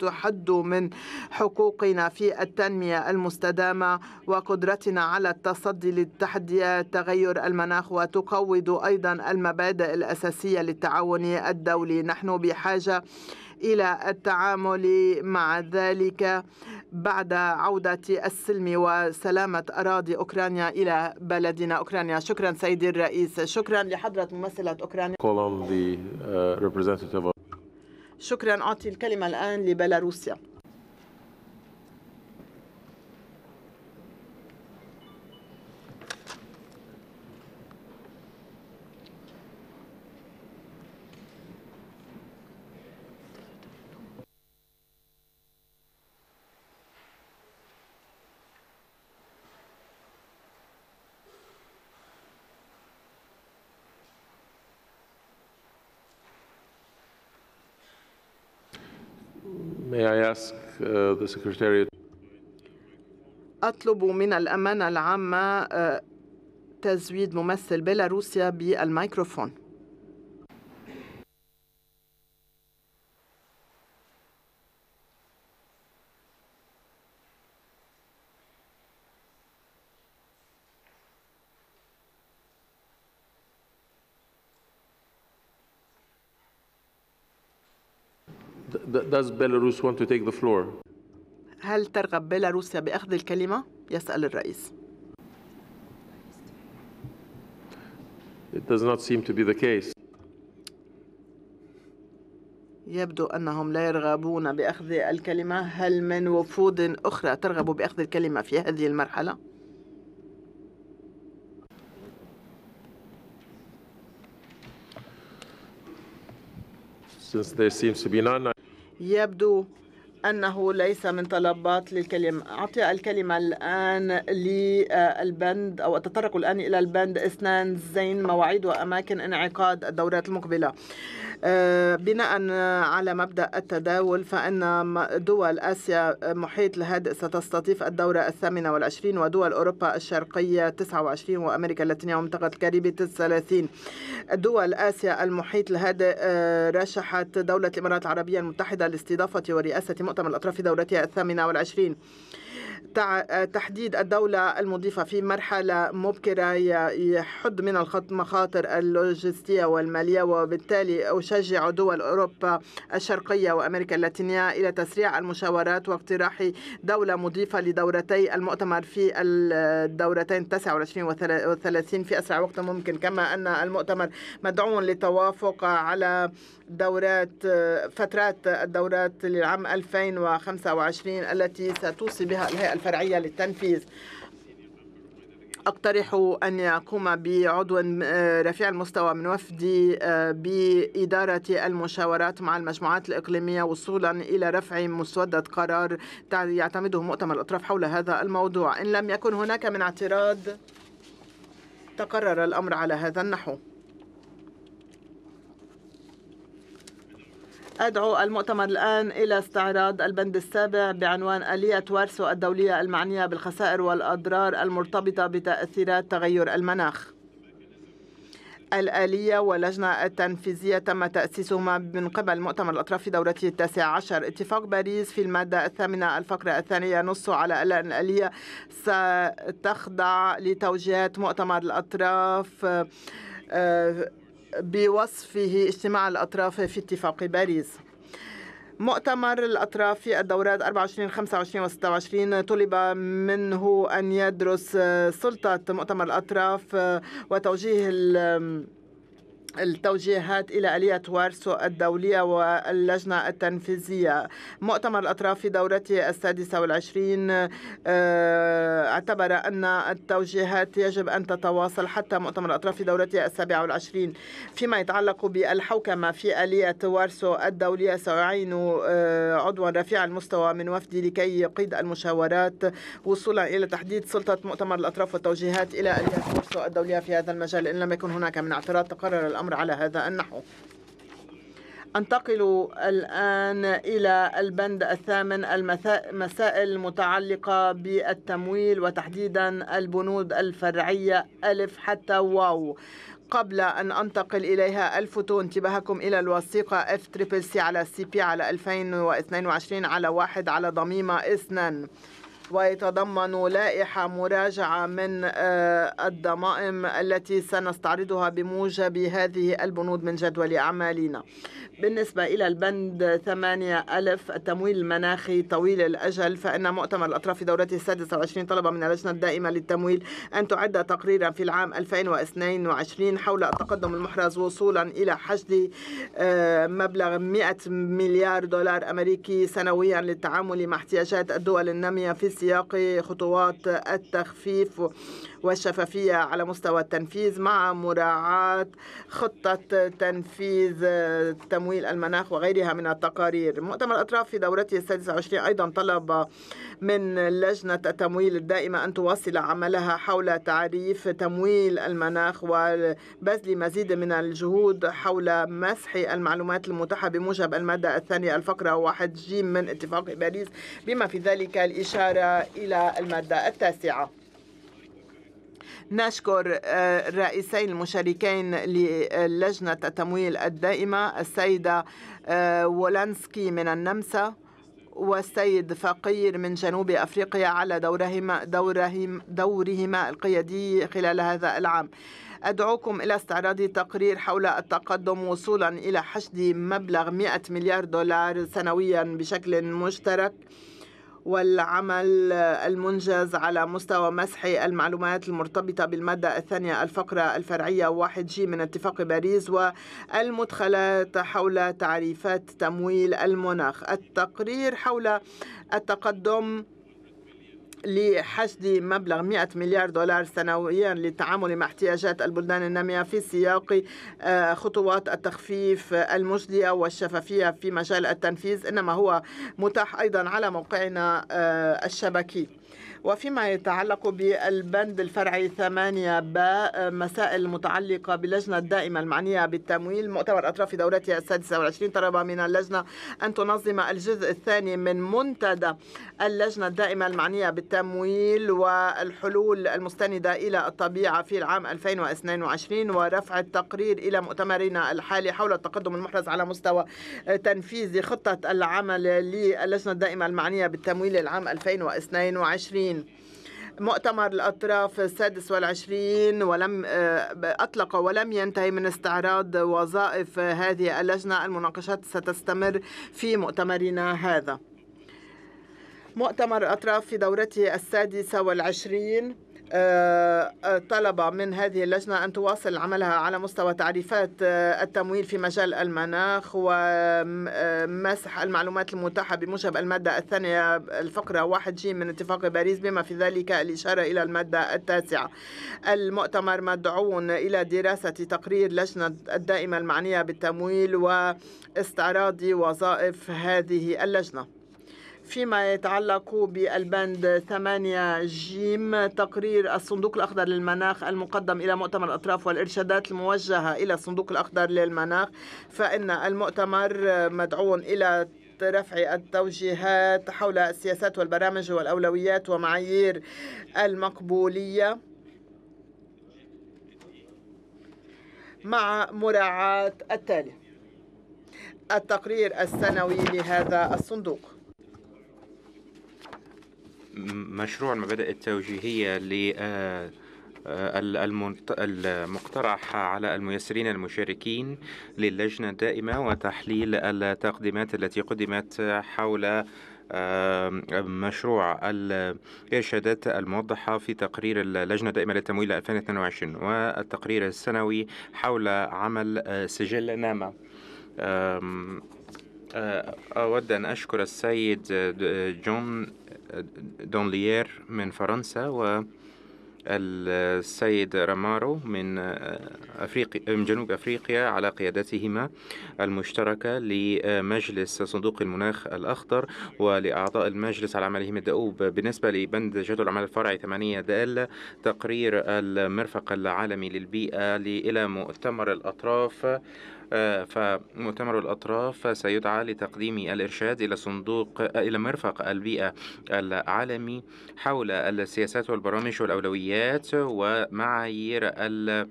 تحد من حقوقنا في التنمية المستدامة وقدرتنا على التصدي للتحديات تغير المناخ وتقوض أيضا المبادئ الأساسية للتعاون الدولي. نحن بحاجة إلى التعامل مع ذلك بعد عودة السلم وسلامة أراضي أوكرانيا إلى بلدنا أوكرانيا. شكرا سيدي الرئيس. شكرا لحضرة ممثلة أوكرانيا. شكرا. أعطي الكلمة الآن لبيلاروسيا. May I ask uh, the أطلب من الأمانة العامة آه، تزويد ممثل بيلاروسيا بالميكروفون. Does Belarus want to take the floor? هل ترغب بيلاروسيا بأخذ الكلمة؟ يسأل الرئيس It does not seem to be the case. يبدو أنهم لا يرغبون بأخذ الكلمة هل من وفود أخرى ترغب بأخذ الكلمة في هذه المرحلة؟ Since there seems to be none, يبدو أنه ليس من طلبات للكلمة. أعطي الكلمة الآن للبند أو أتطرق الآن إلى البند. اثنان زين مواعيد وأماكن انعقاد الدورات المقبلة. بناء على مبدأ التداول فإن دول آسيا محيط الهادئ ستستضيف الدورة الثامنة والعشرين ودول أوروبا الشرقية 29 وأمريكا اللاتينية ومنطقة الكاريبي 30 دول آسيا المحيط الهادئ آه، رشحت دولة الإمارات العربية المتحدة لاستضافة ورئاسة مؤتمر الأطراف في دورتها الثامنة والعشرين. تحديد الدولة المضيفة في مرحلة مبكرة يحد من المخاطر اللوجستية والمالية وبالتالي أشجع دول أوروبا الشرقية وأمريكا اللاتينية إلى تسريع المشاورات واقتراح دولة مضيفة لدورتي المؤتمر في الدورتين 29 و 30 في أسرع وقت ممكن. كما أن المؤتمر مدعو للتوافق على دورات فترات الدورات للعام 2025 التي ستوصي بها الهيئة الفرعية للتنفيذ. أقترح أن يقوم بعضو رفيع المستوى من وفدي بإدارة المشاورات مع المجموعات الإقليمية وصولا إلى رفع مسودة قرار يعتمده مؤتمر الأطراف حول هذا الموضوع. إن لم يكن هناك من اعتراض تقرر الأمر على هذا النحو. أدعو المؤتمر الآن إلى استعراض البند السابع بعنوان آلية وارسو الدولية المعنية بالخسائر والأضرار المرتبطة بتأثيرات تغير المناخ. الآلية واللجنة التنفيذية تم تأسيسهما من قبل مؤتمر الأطراف في دورته التاسعة عشر. اتفاق باريس في المادة الثامنة الفقرة الثانية ينص على أن الآلية ستخضع لتوجيهات مؤتمر الأطراف آه، بوصفه اجتماع الأطراف في اتفاق باريس. مؤتمر الأطراف في الدورات 24 25 و 26 طلب منه أن يدرس سلطة مؤتمر الأطراف وتوجيه التوجيهات إلى آلية وارسو الدولية واللجنة التنفيذية. مؤتمر الأطراف في دورته السادسة والعشرين اعتبر أن التوجيهات يجب أن تتواصل حتى مؤتمر الأطراف في دورته السابعة والعشرين. فيما يتعلق بالحوكمة في آلية وارسو الدولية سيعين عضوا رفيع المستوى من وفدي لكي يقيد المشاورات وصولا إلى تحديد سلطة مؤتمر الأطراف والتوجيهات إلى آلية وارسو الدولية في هذا المجال. إن لم يكن هناك من اعتراض تقرر الأمر. على هذا النحو. أنتقل الآن إلى البند الثامن المسائل المتعلقة بالتمويل وتحديدا البنود الفرعية ألف حتى واو. قبل أن أنتقل إليها ألفت انتباهكم إلى الوثيقة F triple C على CP على 2022 على واحد على ضميمة اثنان. ويتضمن لائحة مراجعة من الضمائم التي سنستعرضها بموجب هذه البنود من جدول أعمالنا. بالنسبة إلى البند ثمانية ألف التمويل المناخي طويل الأجل فإن مؤتمر الأطراف في دورته السادسة والعشرين طلب من اللجنة الدائمة للتمويل أن تعد تقريرا في العام 2022 حول التقدم المحرز وصولا إلى حشد مبلغ 100 مليار دولار أمريكي سنويا للتعامل مع احتياجات الدول النامية في سياق خطوات التخفيف والشفافية على مستوى التنفيذ مع مراعاة خطة تنفيذ تمويل المناخ وغيرها من التقارير. مؤتمر الأطراف في دورته السادسة والعشرين أيضا طلب من لجنة التمويل الدائمة أن تواصل عملها حول تعريف تمويل المناخ وبذل مزيد من الجهود حول مسح المعلومات المتاحة بموجب المادة الثانية الفقرة واحد جيم من اتفاق باريس بما في ذلك الإشارة إلى المادة التاسعة. نشكر الرئيسين آه، المشاركين للجنة التمويل الدائمة السيدة آه، وولانسكي من النمسا والسيد فقير من جنوب أفريقيا على دورهما, دورهم دورهما القيادي خلال هذا العام. أدعوكم إلى استعراض تقرير حول التقدم وصولا إلى حشد مبلغ 100 مليار دولار سنويا بشكل مشترك. والعمل المنجز على مستوى مسح المعلومات المرتبطة بالمادة الثانية الفقرة الفرعية واحد جي من اتفاق باريس والمدخلات حول تعريفات تمويل المناخ. التقرير حول التقدم لحشد مبلغ 100 مليار دولار سنويا للتعامل مع احتياجات البلدان النامية في سياق آه، خطوات التخفيف المجدية والشفافية في مجال التنفيذ إنما هو متاح أيضا على موقعنا آه، الشبكي. وفيما يتعلق بالبند الفرعي ثمانية باء مسائل متعلقة باللجنة الدائمة المعنية بالتمويل مؤتمر أطراف دورتها السادسة والعشرين طلب من اللجنة أن تنظم الجزء الثاني من منتدى اللجنة الدائمة المعنية بالتمويل والحلول المستندة إلى الطبيعة في العام 2022 ورفع التقرير إلى مؤتمرنا الحالي حول التقدم المحرز على مستوى تنفيذ خطة العمل للجنة الدائمة المعنية بالتمويل العام 2022 مؤتمر الأطراف السادس والعشرين ولم آه، أطلق ولم ينتهي من استعراض وظائف هذه اللجنة. المناقشات ستستمر في مؤتمرنا هذا. مؤتمر الأطراف في دورته السادسة والعشرين. طلب من هذه اللجنة أن تواصل عملها على مستوى تعريفات آه، التمويل في مجال المناخ ومسح المعلومات المتاحة بموجب المادة الثانية الفقرة واحد جيم من اتفاق باريس بما في ذلك الإشارة إلى المادة التاسعة. المؤتمر مدعو إلى دراسة تقرير لجنة الدائمة المعنية بالتمويل واستعراض وظائف هذه اللجنة. فيما يتعلق بالبند 8 جيم تقرير الصندوق الأخضر للمناخ المقدم إلى مؤتمر الأطراف والإرشادات الموجهة إلى الصندوق الأخضر للمناخ. فإن المؤتمر مدعو إلى رفع التوجيهات حول السياسات والبرامج والأولويات ومعايير المقبولية. مع مراعاة التالي التقرير السنوي لهذا الصندوق. مشروع المبادئ التوجيهية ل آه، آه، المقترح على الميسرين المشاركين للجنة الدائمة وتحليل التقديمات التي قدمت حول آه، مشروع الإرشادات الموضحة في تقرير اللجنة الدائمة للتمويل 2022 والتقرير السنوي حول عمل سجل نامة. أود أن أشكر السيد جون دونليير من فرنسا و السيد رامارو من أفريقيا من جنوب أفريقيا على قيادتهما المشتركة لمجلس صندوق المناخ الأخضر ولأعضاء المجلس على عملهم الدؤوب. بالنسبة لبند جدول العمل الفرعي 8 دال تقرير المرفق العالمي للبيئة إلى مؤتمر الأطراف فمؤتمر الأطراف سيدعى لتقديم الإرشاد إلى صندوق إلى مرفق البيئة العالمي حول السياسات والبرامج والأولويات ومعايير ال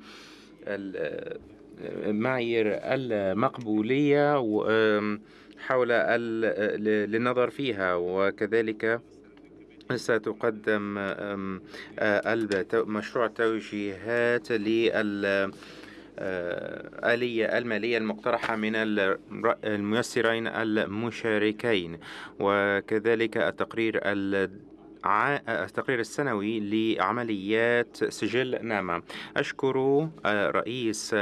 معايير المقبولية حول للنظر فيها. وكذلك ستقدم مشروع توجيهات لل الآلية المالية المقترحة من الميسرين المشاركين. وكذلك التقرير التقرير السنوي لعمليات سجل نامة. أشكر رئيس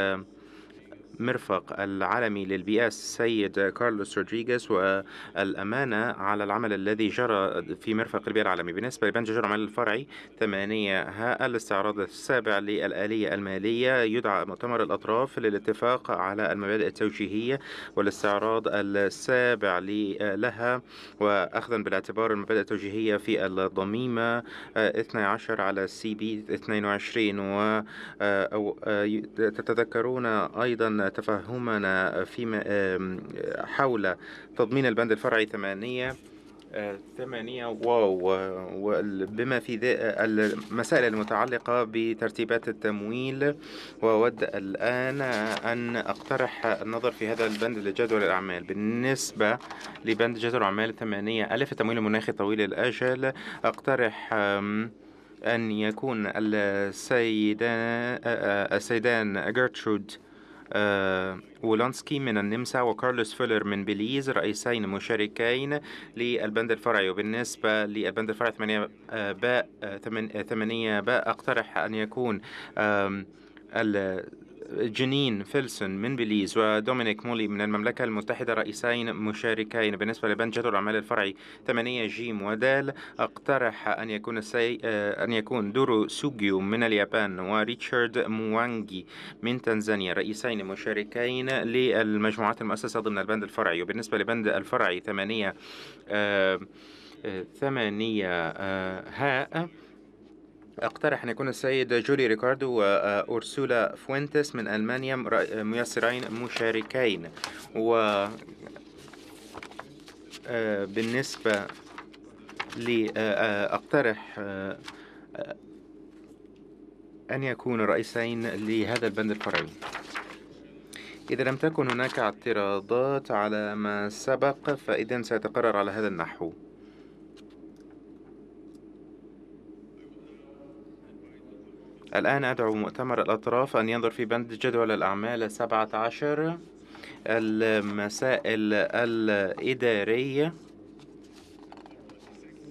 المرفق العالمي للبيئة السيد كارلوس رودريغيز والأمانة على العمل الذي جرى في مرفق البيئة العالمي. بالنسبة لبنك جرى العمل الفرعي ثمانية ها الاستعراض السابع للآلية المالية. يدعى مؤتمر الأطراف للاتفاق على المبادئ التوجيهية والاستعراض السابع لها. وأخذا بالاعتبار المبادئ التوجيهية في الضميمة 12 على CP 22 و تتذكرون أيضا تفهمنا في حول تضمين البند الفرعي ثمانية ثمانية واو بما في المسائل المتعلقة بترتيبات التمويل. وأود الآن أن أقترح النظر في هذا البند لجدول الأعمال. بالنسبة لبند جدول الأعمال ثمانية ألف التمويل المناخي طويل الأجل. أقترح أن يكون السيدان السيدان جيرترود وولانسكي من النمسا وكارلوس فولر من بليز رئيسين مشاركين للبند الفرعي. وبالنسبة للبند الفرعي ثمانية باء ثمانية باء أقترح أن يكون جنين فيلسون من بليز ودومينيك مولي من المملكة المتحدة رئيسين مشاركين بالنسبة لبند جدول الأعمال الفرعي 8 جيم ودال أقترح أن يكون السي... أن يكون دورو سوجيو من اليابان وريتشارد موانجي من تنزانيا رئيسين مشاركين للمجموعات المؤسسة ضمن البند الفرعي. وبالنسبة لبند الفرعي 8 ثمانية هاء أقترح أن يكون السيد جولي ريكاردو وأورسولا فوينتس من ألمانيا ميسرين مشاركين. و بالنسبة لي أقترح أن يكون رئيسين لهذا البند الفرعي. إذا لم تكن هناك اعتراضات على ما سبق فإذا سيتقرر على هذا النحو. الآن أدعو مؤتمر الأطراف أن ينظر في بند جدول الأعمال 17 المسائل الإدارية.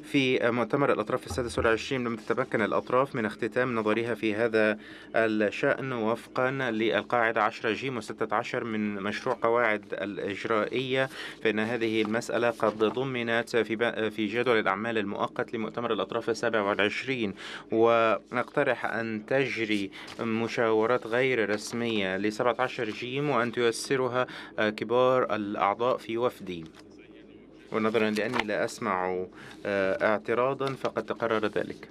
في مؤتمر الأطراف السادس والعشرين لم تتمكن الأطراف من اختتام نظرها في هذا الشأن وفقا للقاعدة 10 جيم وستة عشر من مشروع قواعد الإجرائية فإن هذه المسألة قد ضمنت في في جدول الأعمال المؤقت لمؤتمر الأطراف السابع والعشرين. ونقترح أن تجري مشاورات غير رسمية ل 17 جيم وأن تيسرها كبار الأعضاء في وفدي ونظرا لأني لا أسمع اعتراضا فقد تقرر ذلك.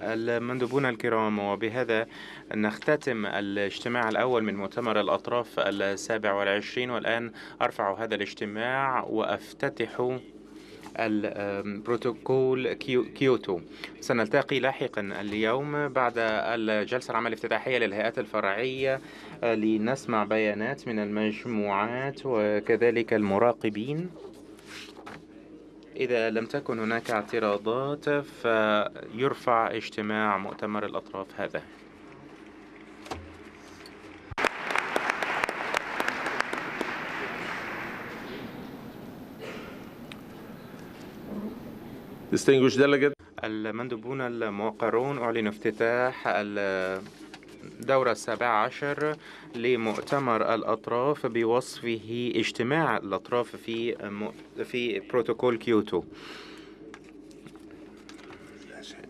المندوبون الكرام وبهذا نختتم الاجتماع الأول من مؤتمر الأطراف السابع والعشرين والآن أرفع هذا الاجتماع وأفتتح البروتوكول كيوتو. سنلتقي لاحقا اليوم بعد الجلسة العمل الافتتاحية للهيئات الفرعية لنسمع بيانات من المجموعات وكذلك المراقبين. إذا لم تكن هناك اعتراضات فيرفع اجتماع مؤتمر الأطراف هذا. Distinguished delegate. المندوبون الموقرون أعلن افتتاح الدورة السابعة عشر لمؤتمر الأطراف بوصفه اجتماع الأطراف في في بروتوكول كيوتو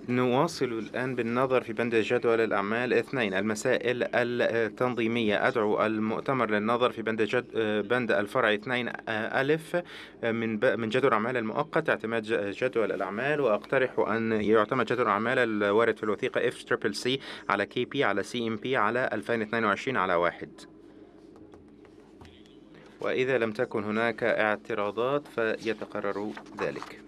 نواصل الآن بالنظر في بند جدول الأعمال اثنين المسائل التنظيمية. أدعو المؤتمر للنظر في بند جد بند الفرع اثنين ألف من من جدول الأعمال المؤقت اعتماد جدول الأعمال. وأقترح أن يعتمد جدول الأعمال الوارد في الوثيقة F triple C على KP على CMP على 2022 على واحد. وإذا لم تكن هناك اعتراضات فيتقرر ذلك.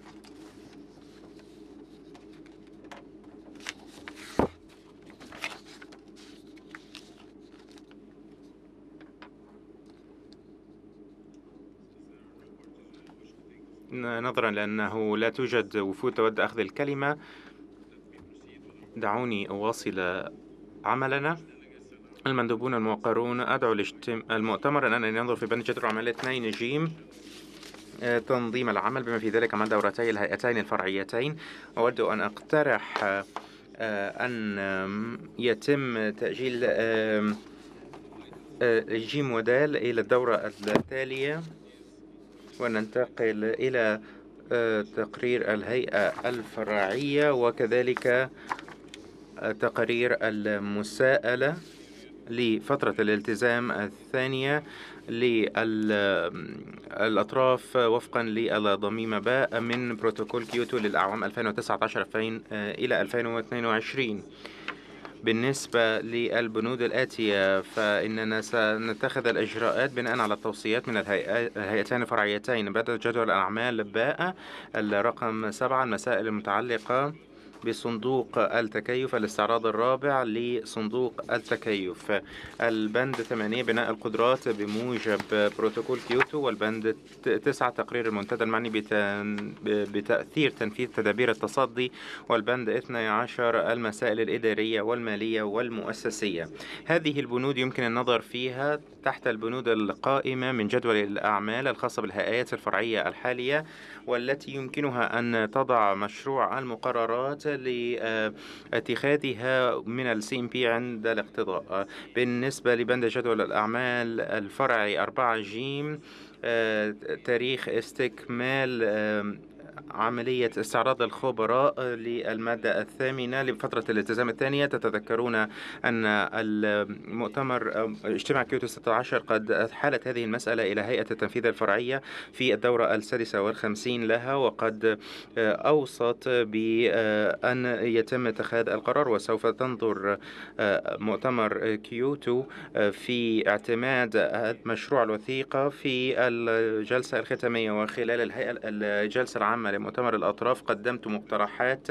نظرا لأنه لا توجد وفود تود أخذ الكلمة. دعوني أواصل عملنا. المندوبون الموقرون أدعو المؤتمر أن ينظر في بند جدول عمل 2 جيم. تنظيم العمل بما في ذلك عمل دورتي الهيئتين الفرعيتين. أود أن أقترح أن يتم تأجيل جيم ودال إلى الدورة التالية. وننتقل إلى تقرير الهيئة الفرعية وكذلك تقارير المساءلة لفترة الالتزام الثانية للأطراف وفقا للضميمة باء من بروتوكول كيوتو للأعوام 2019 إلى 2022 بالنسبة للبنود الآتية فإننا سنتخذ الإجراءات بناء على التوصيات من الهيئتين الفرعيتين بدء جدول الأعمال باء الرقم سبعة المسائل المتعلقة بصندوق التكيف الاستعراض الرابع لصندوق التكيف. البند 8 بناء القدرات بموجب بروتوكول كيوتو والبند 9 تقرير المنتدى المعني بتأثير تنفيذ تدابير التصدي والبند 12 المسائل الإدارية والمالية والمؤسسية. هذه البنود يمكن النظر فيها تحت البنود القائمة من جدول الأعمال الخاصة بالهيئات الفرعية الحالية. والتي يمكنها أن تضع مشروع المقررات لاتخاذها من ال CMP عند الاقتضاء. بالنسبة لبند جدول الأعمال الفرعي 4 جيم تاريخ استكمال عملية استعراض الخبراء للمادة الثامنة لفترة الالتزام الثانية. تتذكرون أن المؤتمر اجتماع كيوتو 16 قد حالت هذه المسألة إلى هيئة التنفيذ الفرعية في الدورة السادسة والخمسين لها وقد أوصت بأن يتم اتخاذ القرار. وسوف تنظر مؤتمر كيوتو في اعتماد مشروع الوثيقة في الجلسة الختامية وخلال الهيئة الجلسة العامة لمؤتمر الأطراف. قدمت مقترحات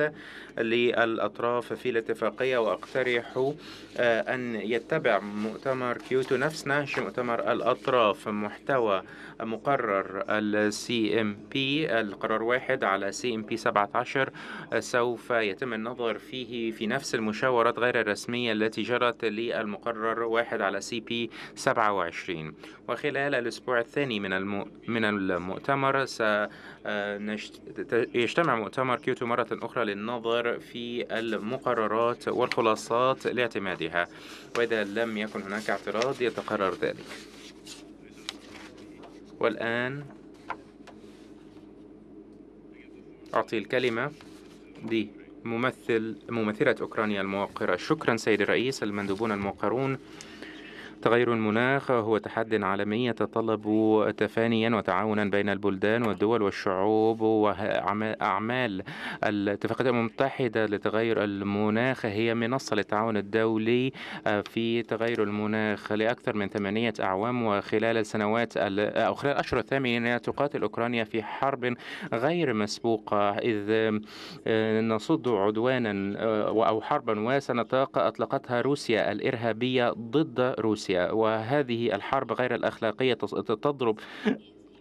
للأطراف في الاتفاقية وأقترح أن يتبع مؤتمر كيوتو نفس نهج مؤتمر الأطراف محتوى مقرر ال CMP القرار واحد على CMP 17 سوف يتم النظر فيه في نفس المشاورات غير الرسمية التي جرت للمقرر واحد على CP 27 وخلال الأسبوع الثاني من من المؤتمر سيجتمع مؤتمر كيوتو مرة أخرى للنظر في المقررات والخلاصات لاعتمادها. وإذا لم يكن هناك اعتراض يتقرر ذلك. والآن أعطي الكلمة لممثل ممثلة أوكرانيا الموقرة. شكرا سيد الرئيس المندوبون الموقرون. تغير المناخ هو تحد عالمي يتطلب تفانيا وتعاونا بين البلدان والدول والشعوب وأعمال الاتفاقية المتحدة لتغير المناخ. هي منصة للتعاون الدولي في تغير المناخ لأكثر من ثمانية أعوام وخلال السنوات أو خلال الأشهر الثامنة تقاتل أوكرانيا في حرب غير مسبوقة. إذ نصد عدوانا أو حربا واسع نطاق أطلقتها روسيا الإرهابية ضد روسيا. روسيا وهذه الحرب غير الأخلاقية تضرب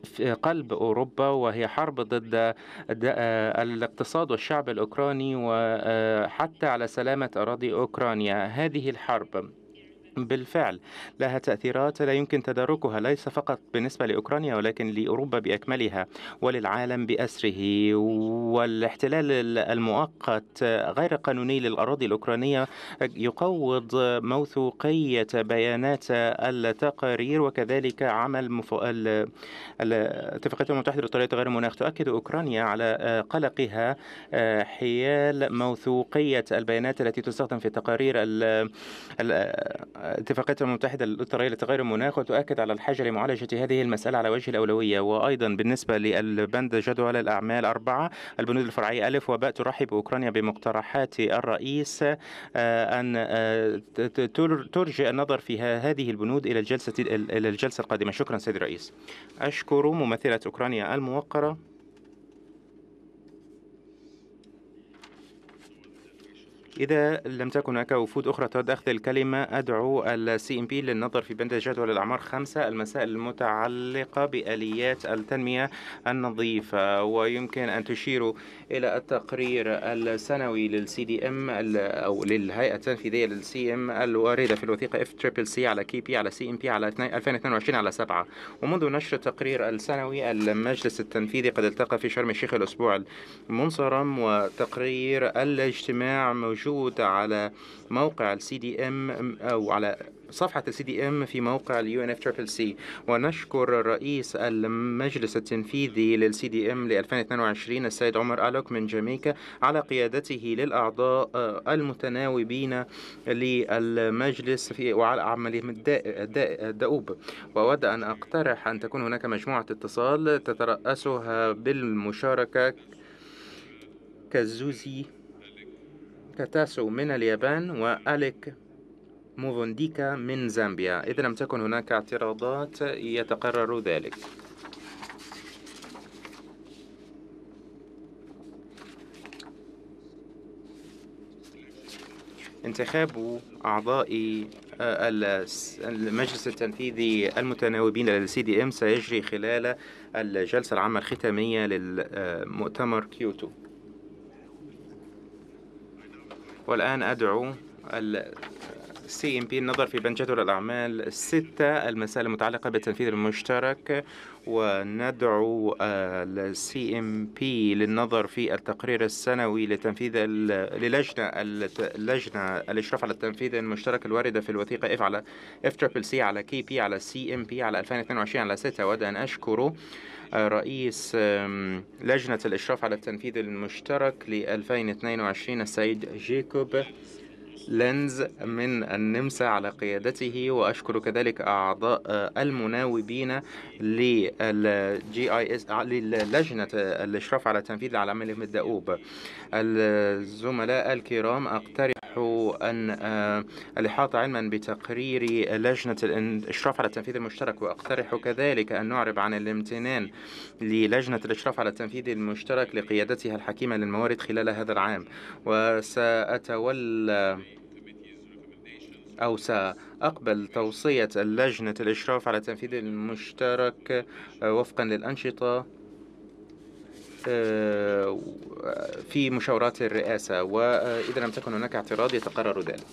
في قلب أوروبا وهي حرب ضد الاقتصاد والشعب الأوكراني وحتى على سلامة أراضي أوكرانيا. هذه الحرب بالفعل. لها تأثيرات لا يمكن تداركها ليس فقط بالنسبة لأوكرانيا ولكن لأوروبا بأكملها وللعالم بأسره. والاحتلال المؤقت غير قانوني للأراضي الأوكرانية يقوض موثوقية بيانات التقارير وكذلك عمل مف... الاتفاقية المتحدة للطريقة غير المناخ تؤكد أوكرانيا على قلقها حيال موثوقية البيانات التي تستخدم في تقارير ال... الاتفاقية المتحدة للطريقة لتغير المناخ وتؤكد على الحاجة لمعالجة هذه المسألة على وجه الأولوية. وأيضا بالنسبة للبند جدول الأعمال أربعة البنود الفرعية ألف وباء ترحب أوكرانيا بمقترحات الرئيس آه، أن آه، ترجع النظر في هذه البنود إلى الجلسة إلى الجلسة القادمة. شكرا سيد الرئيس. أشكر ممثلة أوكرانيا الموقرة. إذا لم تكن هناك وفود أخرى تود أخذ الكلمة أدعو ال CMP للنظر في بند جدول الأعمال. خمسة المسائل المتعلقة بآليات التنمية النظيفة ويمكن أن تشيروا إلى التقرير السنوي لل CDM أو للهيئة التنفيذية لل CM الواردة في الوثيقة F triple C على KP على CMP على 2022 على 7 ومنذ نشر التقرير السنوي المجلس التنفيذي قد التقى في شرم الشيخ الأسبوع المنصرم وتقرير الاجتماع موجود موجود على موقع ال CDM أو على صفحة ال CDM في موقع ال UN F triple C ونشكر رئيس المجلس التنفيذي لل CDM ل 2022 السيد عمر آلوك من جامايكا على قيادته للأعضاء المتناوبين للمجلس في وعلى عملهم الدؤوب. وأود أن أقترح أن تكون هناك مجموعة اتصال تترأسها بالمشاركة كازوزي كاتاسو من اليابان وأليك موفونديكا من زامبيا. إذا لم تكن هناك اعتراضات يتقرر ذلك. انتخاب أعضاء آه، المجلس التنفيذي المتناوبين لل CDM سيجري خلال الجلسة العامة الختامية للمؤتمر كيوتو. والآن أدعو CMP النظر في بند جدول الأعمال الستة المسائل المتعلقة بالتنفيذ المشترك وندعو ال CMP للنظر في التقرير السنوي لتنفيذ للجنة اللجنة الإشراف على التنفيذ المشترك الواردة في الوثيقة F على F triple C على KP على CMP على 2022 على 6 أود أن أشكر رئيس لجنة الإشراف على التنفيذ المشترك ل 2022 السيد جيكوب. لينز من النمسا على قيادته وأشكر كذلك أعضاء المناوبين لل JIS للجنة الإشراف على تنفيذ العمل الدؤوب الزملاء الكرام أقترح أن الإحاطة علما بتقرير لجنة الإشراف على التنفيذ المشترك وأقترح كذلك أن نعرب عن الامتنان للجنة الإشراف على التنفيذ المشترك لقيادتها الحكيمة للموارد خلال هذا العام. وسأتولى أو سأقبل توصية اللجنة الإشراف على التنفيذ المشترك وفقا للأنشطة. آه، في مشاورات الرئاسة وإذا لم تكن هناك اعتراض يتقرر ذلك.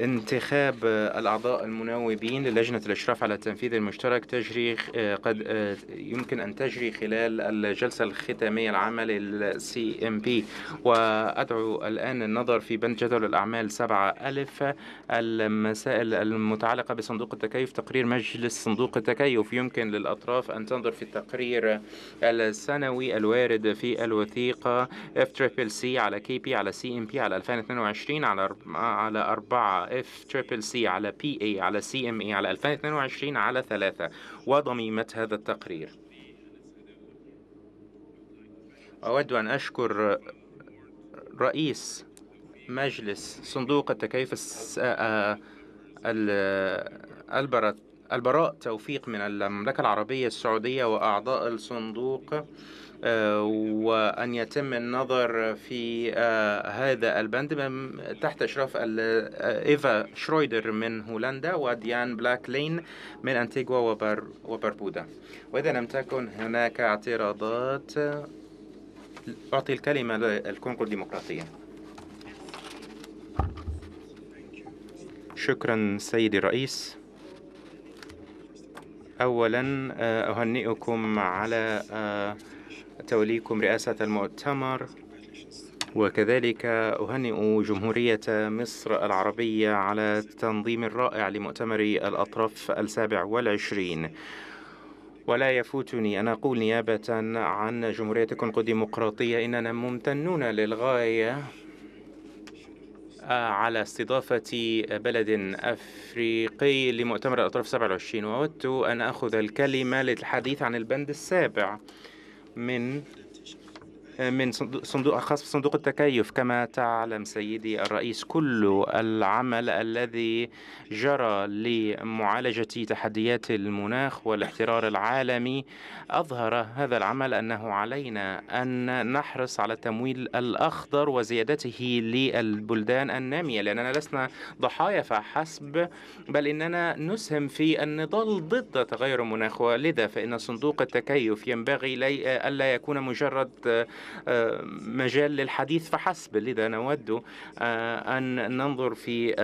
انتخاب الأعضاء المناوبين للجنة الإشراف على التنفيذ المشترك تجري قد يمكن أن تجري خلال الجلسة الختامية العامة للسي ام بي وأدعو الآن النظر في بند جدول الأعمال 7 ألف. المسائل المتعلقة بصندوق التكيف تقرير مجلس صندوق التكيف. يمكن للأطراف أن تنظر في التقرير السنوي الوارد في الوثيقة F triple C على KP على CMP على 2022 على على 4 F triple C على PA على CMA على 2022 على ثلاثة. وضميمة هذا التقرير. أود أن أشكر رئيس مجلس صندوق التكيف البراء توفيق من المملكة العربية السعودية وأعضاء الصندوق. وأن يتم النظر في آه، هذا البند تحت إشراف آه، إيفا شرويدر من هولندا وديان بلاك لين من أنتيغوا وبر وبربودا وإذا لم تكن هناك اعتراضات أعطي الكلمة للكونغو الديمقراطية. شكرا سيدي الرئيس. أولا آه، أهنئكم على توليكم رئاسة المؤتمر وكذلك أهنئ جمهورية مصر العربية على التنظيم الرائع لمؤتمر الأطراف السابع والعشرين. ولا يفوتني أن أقول نيابة عن جمهورية الكونغو الديمقراطية إننا ممتنون للغاية على استضافة بلد أفريقي لمؤتمر الأطراف 27 وأودت أن أخذ الكلمة للحديث عن البند السابع. من من صندوق خاص صندوق التكيف كما تعلم سيدي الرئيس كل العمل الذي جرى لمعالجة تحديات المناخ والاحترار العالمي أظهر هذا العمل أنه علينا أن نحرص على التمويل الأخضر وزيادته للبلدان النامية لأننا لسنا ضحايا فحسب بل إننا نسهم في النضال ضد تغير المناخ. ولذا فإن صندوق التكيف ينبغي ألا يكون مجرد مجال للحديث فحسب. لذا نود أن ننظر في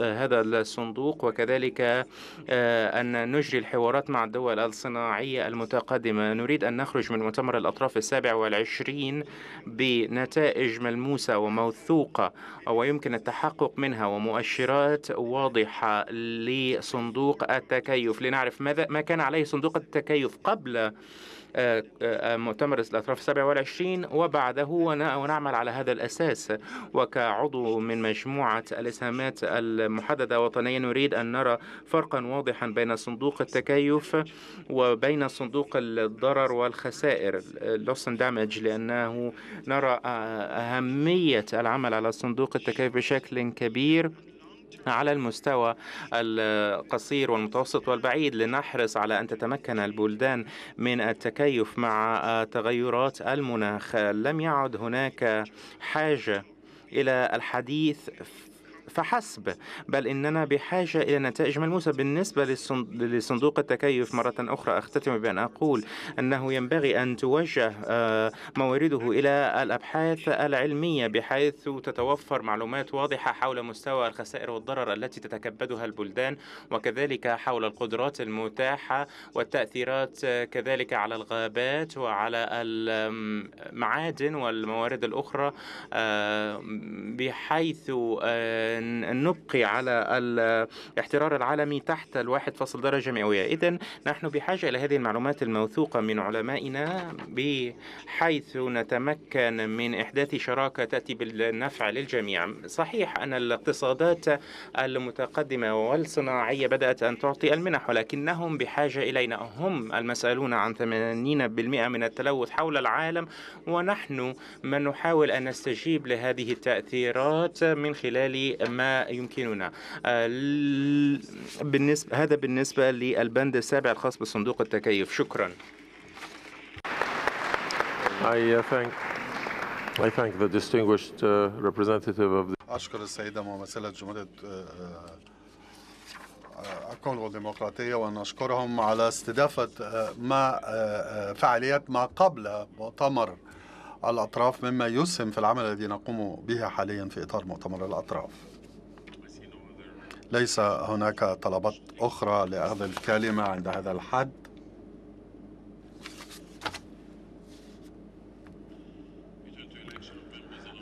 هذا الصندوق. وكذلك أن نجري الحوارات مع الدول الصناعية المتقدمة. نريد أن نخرج من مؤتمر الأطراف السابع والعشرين بنتائج ملموسة وموثوقة ويمكن التحقق منها ومؤشرات واضحة لصندوق التكيف. لنعرف ماذا ما كان عليه صندوق التكيف قبل آه، آه، مؤتمر الأطراف السابع والعشرين وبعده ونعمل على هذا الأساس. وكعضو من مجموعة الإسهامات المحددة وطنيا نريد أن نرى فرقا واضحا بين صندوق التكيف وبين صندوق الضرر والخسائر. Loss and damage لأنه نرى آه، أهمية العمل على صندوق التكيف بشكل كبير. على المستوى القصير والمتوسط والبعيد لنحرص على أن تتمكن البلدان من التكيف مع تغيرات المناخ. لم يعد هناك حاجة إلى الحديث فحسب بل إننا بحاجة إلى نتائج ملموسة. بالنسبة لصندوق التكيف مرة أخرى أختتم بأن أقول أنه ينبغي أن توجه آه، موارده إلى الأبحاث العلمية بحيث تتوفر معلومات واضحة حول مستوى الخسائر والضرر التي تتكبدها البلدان وكذلك حول القدرات المتاحة والتأثيرات كذلك على الغابات وعلى المعادن والموارد الأخرى آه، بحيث آه، أن نبقي على الاحترار العالمي تحت الواحد فاصل درجة مئوية. إذا نحن بحاجة إلى هذه المعلومات الموثوقة من علمائنا بحيث نتمكن من إحداث شراكة تأتي بالنفع للجميع. صحيح أن الاقتصادات المتقدمة والصناعية بدأت أن تعطي المنح ولكنهم بحاجة إلينا. هم المسؤولون عن 80% من التلوث حول العالم ونحن من نحاول أن نستجيب لهذه التأثيرات من خلال ما يمكننا. آه، بالنسبة هذا بالنسبة للبند السابع الخاص بصندوق التكيف. شكرا. I uh, thank I thank the distinguished uh, representative of the أشكر السيدة ممثلة جمهورية الكونغو الديمقراطية ونشكرهم على استضافة ما فعاليات ما قبل مؤتمر الأطراف مما يسهم في العمل الذي نقوم به حاليا في إطار مؤتمر الأطراف. ليس هناك طلبات أخرى لأخذ الكلمة عند هذا الحد.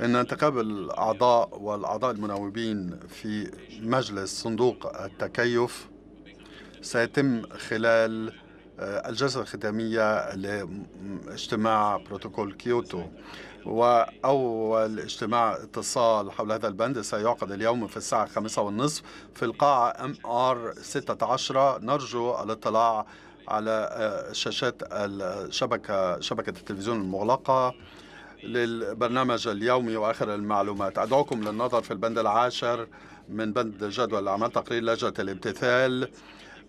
إن انتخاب الأعضاء والأعضاء المناوبين في مجلس صندوق التكيف سيتم خلال آه، الجلسة الختامية لاجتماع بروتوكول كيوتو. وأول اجتماع اتصال حول هذا البند سيعقد اليوم في الساعة الخامسة والنصف في القاعة MR 16 نرجو الاطلاع على آه، شاشات الشبكة شبكة التلفزيون المغلقة للبرنامج اليومي وآخر المعلومات. أدعوكم للنظر في البند العاشر من بند جدول الأعمال تقرير لجنة الامتثال.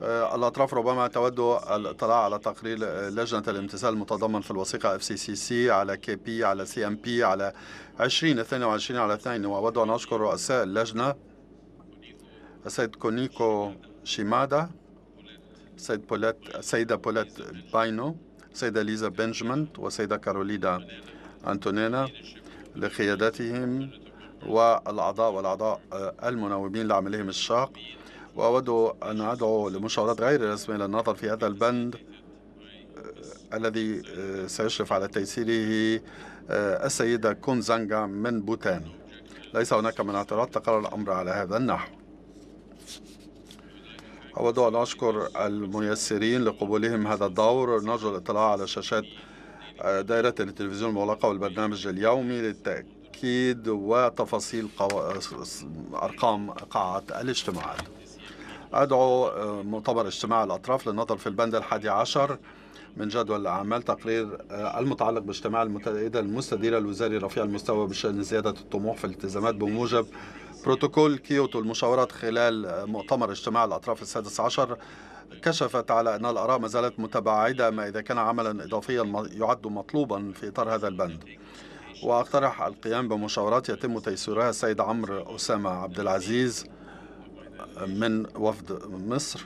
الأطراف ربما تود الاطلاع على تقرير لجنة الامتثال المتضمن في الوثيقة FCCC على KP على CMP على 2022 على 2 وأود أن أشكر رؤساء اللجنة السيد كونيكو شيمادا السيد بوليت السيدة بوليت باينو السيدة ليزا بنجمنت والسيدة كاروليدا أنتونينا لقيادتهم والأعضاء والأعضاء المناوبين لعملهم الشاق. وأود أن أدعو لمشاورات غير رسمية للنظر في هذا البند آه، الذي آه، سيشرف على تيسيره آه، السيدة كون زانجا من بوتان. ليس هناك من اعتراض تقرر الأمر على هذا النحو. أود أن أشكر الميسرين لقبولهم هذا الدور. نرجو الاطلاع على شاشات دائرة التلفزيون المغلقة والبرنامج اليومي للتأكيد وتفاصيل أرقام قاعة الاجتماعات. أدعو آه، مؤتمر اجتماع الأطراف للنظر في البند الحادي عشر من جدول الأعمال تقرير آه، المتعلق باجتماع المتأيدة المستديرة الوزاري رفيع المستوى بشأن زيادة الطموح في الالتزامات بموجب بروتوكول كيوتو المشاورات خلال آه، مؤتمر اجتماع الأطراف السادس عشر. كشفت على أن الآراء ما زالت متباعدة ما إذا كان عملا إضافيا يعد مطلوبا في إطار هذا البند. وأقترح القيام بمشاورات يتم تيسيرها السيد عمرو أسامة عبد العزيز. من وفد مصر.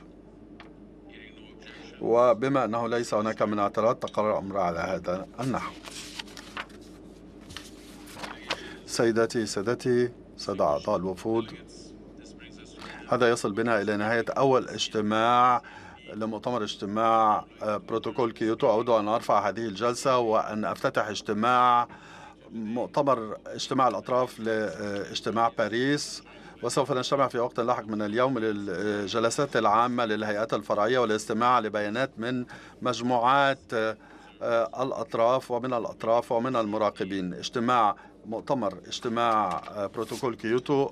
وبما أنه ليس هناك من اعتراض تقرر الأمر على هذا النحو. سيداتي سادتي سادة أعضاء الوفود هذا يصل بنا إلى نهاية أول اجتماع لمؤتمر اجتماع بروتوكول كيوتو. أود أن أرفع هذه الجلسة وأن أفتتح اجتماع مؤتمر اجتماع الأطراف لاجتماع باريس. وسوف نجتمع في وقت لاحق من اليوم للجلسات العامة للهيئات الفرعية والاستماع لبيانات من مجموعات الأطراف ومن الأطراف ومن المراقبين. اجتماع مؤتمر اجتماع بروتوكول كيوتو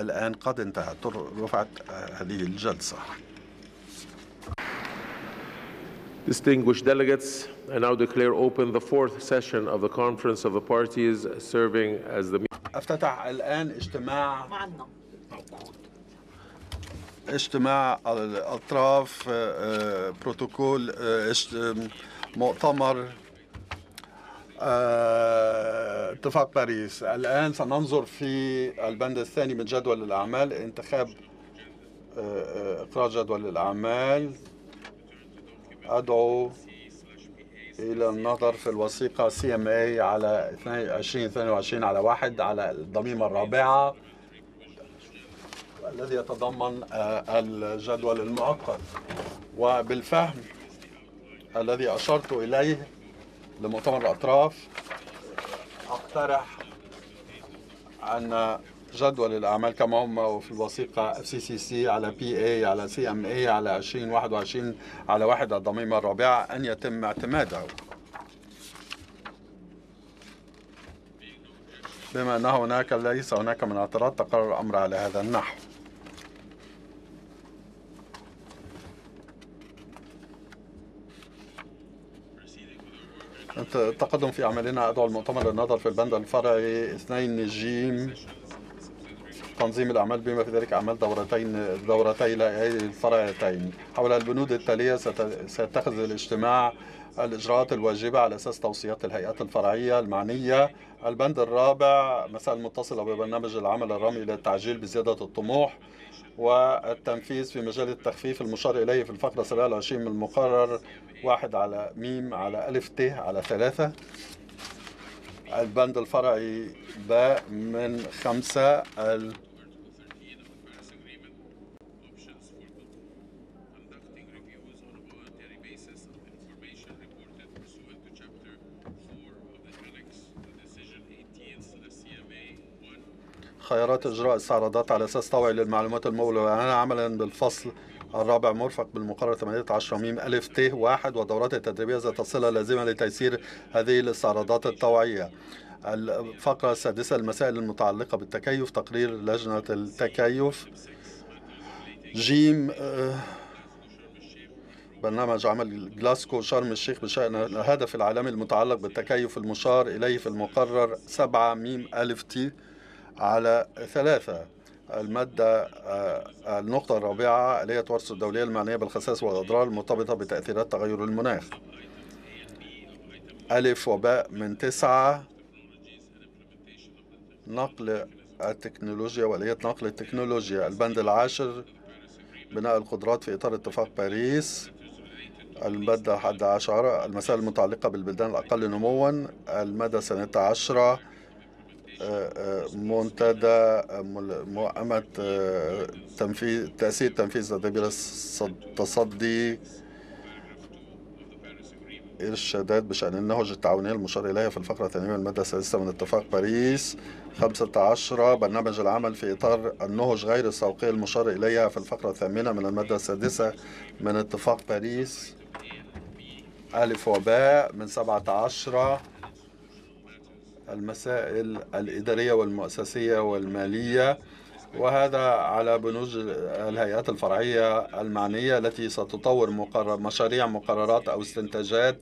الآن قد انتهت. رفعت هذه الجلسة. Distinguished delegates, I now declare open the fourth session of the Conference of the Parties serving as the أفتتح الآن اجتماع اجتماع الأطراف بروتوكول مؤتمر اتفاق باريس. الآن سننظر في البند الثاني من جدول الأعمال انتخاب إقرار جدول الأعمال. أدعو إلى النظر في الوثيقة CMA على 2022 على واحد على الضميمة الرابعة. الذي يتضمن الجدول المؤقت. وبالفهم الذي أشرت إليه لمؤتمر الأطراف أقترح أن جدول الأعمال كما هم في الوثيقة سي على اي على اي على 2021 على واحد الضميمة الرابعة أن يتم اعتماده. بما أن هناك ليس هناك من اعتراض تقرر الأمر على هذا النحو. التقدم في عملنا أدعو المؤتمر للنظر في البند الفرعي اثنين جيم. تنظيم الأعمال بما في ذلك أعمال دورتين دورتي الفرعيتين حول البنود التالية سيتخذ الاجتماع الإجراءات الواجبة على أساس توصيات الهيئات الفرعية المعنية. البند الرابع مسائل متصلة ببرنامج العمل الرامي إلى التعجيل بزيادة الطموح. والتنفيذ في مجال التخفيف المشار إليه في الفقرة 27 من المقرر. واحد على ميم على ألف ت على ثلاثة. البند الفرعي باء من خمسة ال خيارات إجراء استعراضات على أساس طوعية للمعلومات المولوة. عملا بالفصل الرابع مرفق بالمقرر 18 ميم ألف ت واحد والدورات التدريبية ذات الصلة اللازمة لتيسير هذه الاستعراضات الطوعية. الفقرة السادسة المسائل المتعلقة بالتكيف تقرير لجنة التكيف. جيم برنامج عمل جلاسكو شرم الشيخ بشأن الهدف العالمي المتعلق بالتكيف المشار إليه في المقرر 7 ميم ألف تي على ثلاثة. المادة النقطة الرابعة آلية ورث الدولية المعنية بالخسائس والأضرار المرتبطة بتأثيرات تغير المناخ. ألف وباء من تسعة. نقل التكنولوجيا وآلية نقل التكنولوجيا. البند العاشر بناء القدرات في إطار اتفاق باريس. المادة 11 المسائل المتعلقة بالبلدان الأقل نموا. المادة سنة عشرة منتدى موائمة تنفيذ تأسيس تنفيذ تدابير التصدي إرشادات بشأن النهج التعاونية المشار إليها في الفقرة الثانية من المادة السادسة من اتفاق باريس. خمسة عشر برنامج العمل في إطار النهج غير السوقية المشار إليها في الفقرة الثامنة من المادة السادسة من اتفاق باريس. ألف وباء من سبعة عشر. المسائل الإدارية والمؤسسية والمالية وهذا على بنوج الهيئات الفرعية المعنية التي ستطور مقرر مشاريع مقررات أو استنتاجات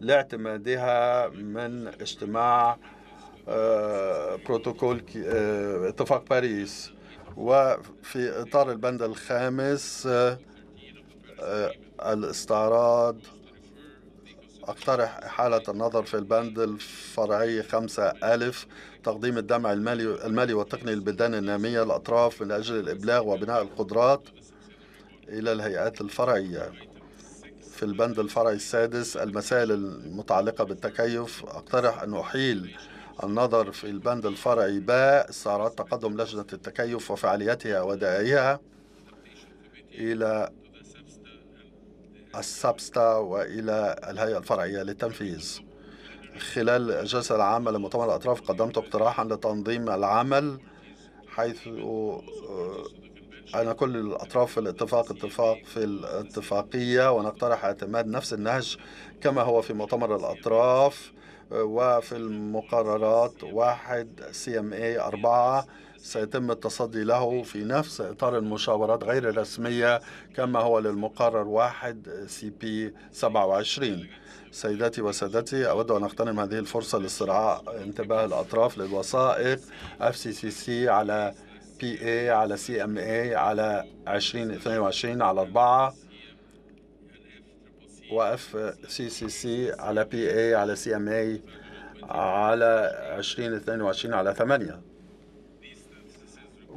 لاعتمادها من اجتماع بروتوكول اتفاق باريس. وفي إطار البند الخامس الاستعراض أقترح إحالة النظر في البند الفرعي خمسة ألف تقديم الدعم المالي المالي والتقني للبلدان النامية الأطراف من أجل الإبلاغ وبناء القدرات إلى الهيئات الفرعية. في البند الفرعي السادس المسائل المتعلقة بالتكيف. أقترح أن أحيل النظر في البند الفرعي باء استعراض تقدم لجنة التكيف وفعاليتها وأدائها إلى ال SBSTA وإلى الهيئة الفرعية للتنفيذ. خلال الجلسة العامة لمؤتمر الأطراف قدمت اقتراحا لتنظيم العمل حيث آه، أن كل الأطراف في الاتفاق اتفاق في الاتفاقية ونقترح اعتماد نفس النهج كما هو في مؤتمر الأطراف آه، وفي المقررات واحد CMA أربعة سيتم التصدي له في نفس إطار المشاورات غير الرسمية كما هو للمقرر واحد سي بي 27 سيداتي وسادتي أود أن أغتنم هذه الفرصة لاسترعاء انتباه الأطراف للوثائق FCCC على PA على CMA على 2022 على 4 و FCCC على PA على CMA على 2022 على 8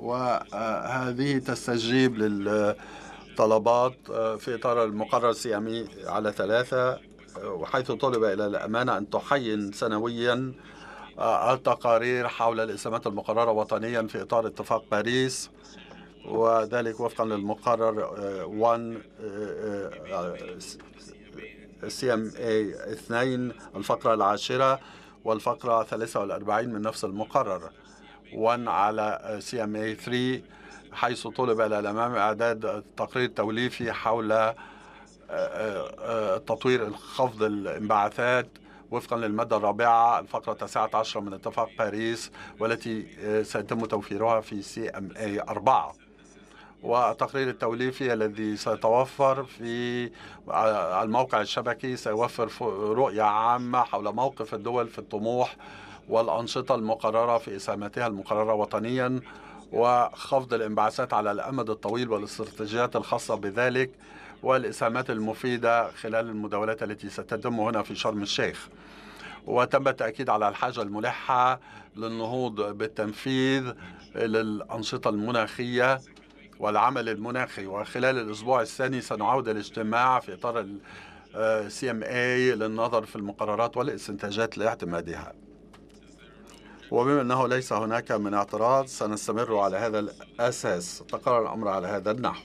وهذه تستجيب للطلبات في إطار المقرر سي على ثلاثة وحيث طلب إلى الأمانة أن تحين سنويا آه، التقارير حول الإسهامات المقررة وطنيا في إطار اتفاق باريس وذلك وفقا للمقرر 1 CMA 2 الفقرة العاشرة والفقرة 43 من نفس المقرر. 1 على CMA 3 حيث طلب إلى الأمانة إعداد تقرير توليفي حول تطوير خفض الانبعاثات وفقا للمادة الرابعة الفقرة التاسعة عشرة من اتفاق باريس والتي سيتم توفيرها في CMA 4 والتقرير التوليفي الذي سيتوفر في الموقع الشبكي سيوفر رؤية عامة حول موقف الدول في الطموح والأنشطة المقررة في إسهاماتها المقررة وطنيا وخفض الانبعاثات على الأمد الطويل والاستراتيجيات الخاصة بذلك والإسهامات المفيدة خلال المداولات التي ستتم هنا في شرم الشيخ. وتم التأكيد على الحاجة الملحة للنهوض بالتنفيذ للأنشطة المناخية والعمل المناخي. وخلال الأسبوع الثاني سنعود الاجتماع في إطار السي ام اي للنظر في المقررات والاستنتاجات لاعتمادها. وبما أنه ليس هناك من اعتراض سنستمر على هذا الأساس. تقرر الأمر على هذا النحو.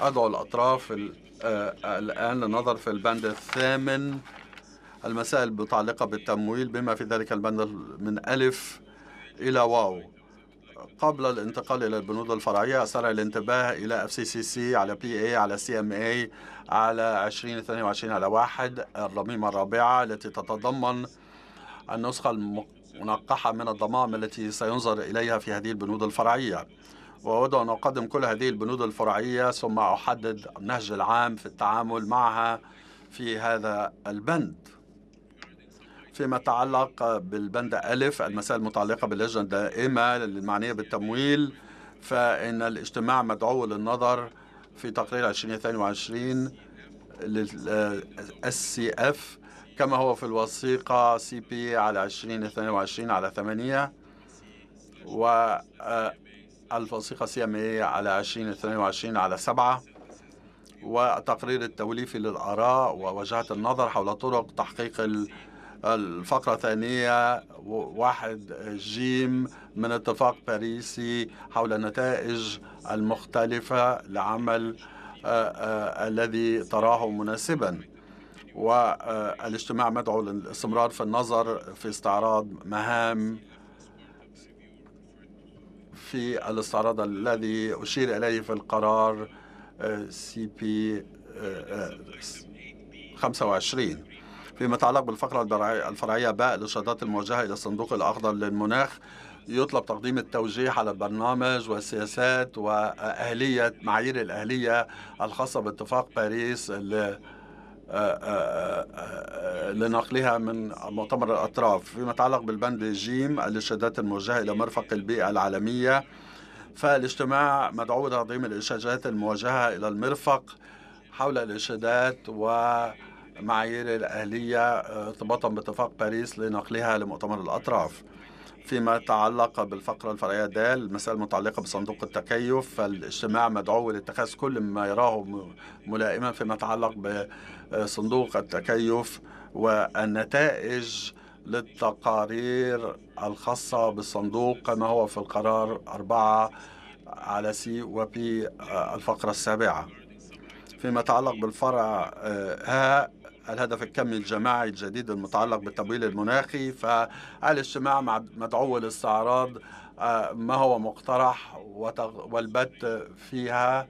أدعو الأطراف آه، الآن للنظر في البند الثامن. المسائل المتعلقة بالتمويل بما في ذلك البند من ألف إلى واو. قبل الانتقال إلى البنود الفرعية أسترعي الانتباه إلى FCCC على PA على CMA على 2022 على واحد الضميمة الرابعة التي تتضمن النسخة المنقحة من الضمائم التي سينظر إليها في هذه البنود الفرعية. وأود أن أقدم كل هذه البنود الفرعية ثم أحدد النهج العام في التعامل معها في هذا البند. فيما يتعلق بالبند ألف المسائل المتعلقة باللجنة الدائمة المعنية بالتمويل فإن الاجتماع مدعو للنظر في تقرير 2022 لل SCF كما هو في الوثيقة CP على 2022 على 8 و الوثيقة ال CMA على 2022 على 7 والتقرير التوليفي للآراء ووجهة النظر حول طرق تحقيق الفقرة الثانية واحد جيم من اتفاق باريسي حول النتائج المختلفة لعمل الذي تراه مناسبا. والاجتماع مدعو للاستمرار في النظر في استعراض مهام في الاستعراض الذي أشير إليه في القرار CP 25 فيما يتعلق بالفقرة الفرعية باء الإرشادات الموجهة إلى الصندوق الأخضر للمناخ. يطلب تقديم التوجيه على البرنامج والسياسات وأهلية معايير الأهلية الخاصة باتفاق باريس لنقلها من مؤتمر الأطراف. فيما يتعلق بالبند جيم الإرشادات الموجهة إلى مرفق البيئة العالمية فالاجتماع مدعو لتقديم الإرشادات الموجهة إلى المرفق حول الإرشادات ومعايير الأهلية ارتباطا باتفاق باريس لنقلها لمؤتمر الأطراف. فيما يتعلق بالفقرة الفرعية د المسائل المتعلقة بصندوق التكيف فالاجتماع مدعو لاتخاذ كل ما يراه ملائما فيما يتعلق بصندوق التكيف والنتائج للتقارير الخاصة بالصندوق كما هو في القرار أربعة على سي وبي الفقرة السابعة. فيما يتعلق بالفرع ها الهدف الكمي الجماعي الجديد المتعلق بالتمويل المناخي فالاجتماع مدعو لاستعراض ما هو مقترح والبت فيها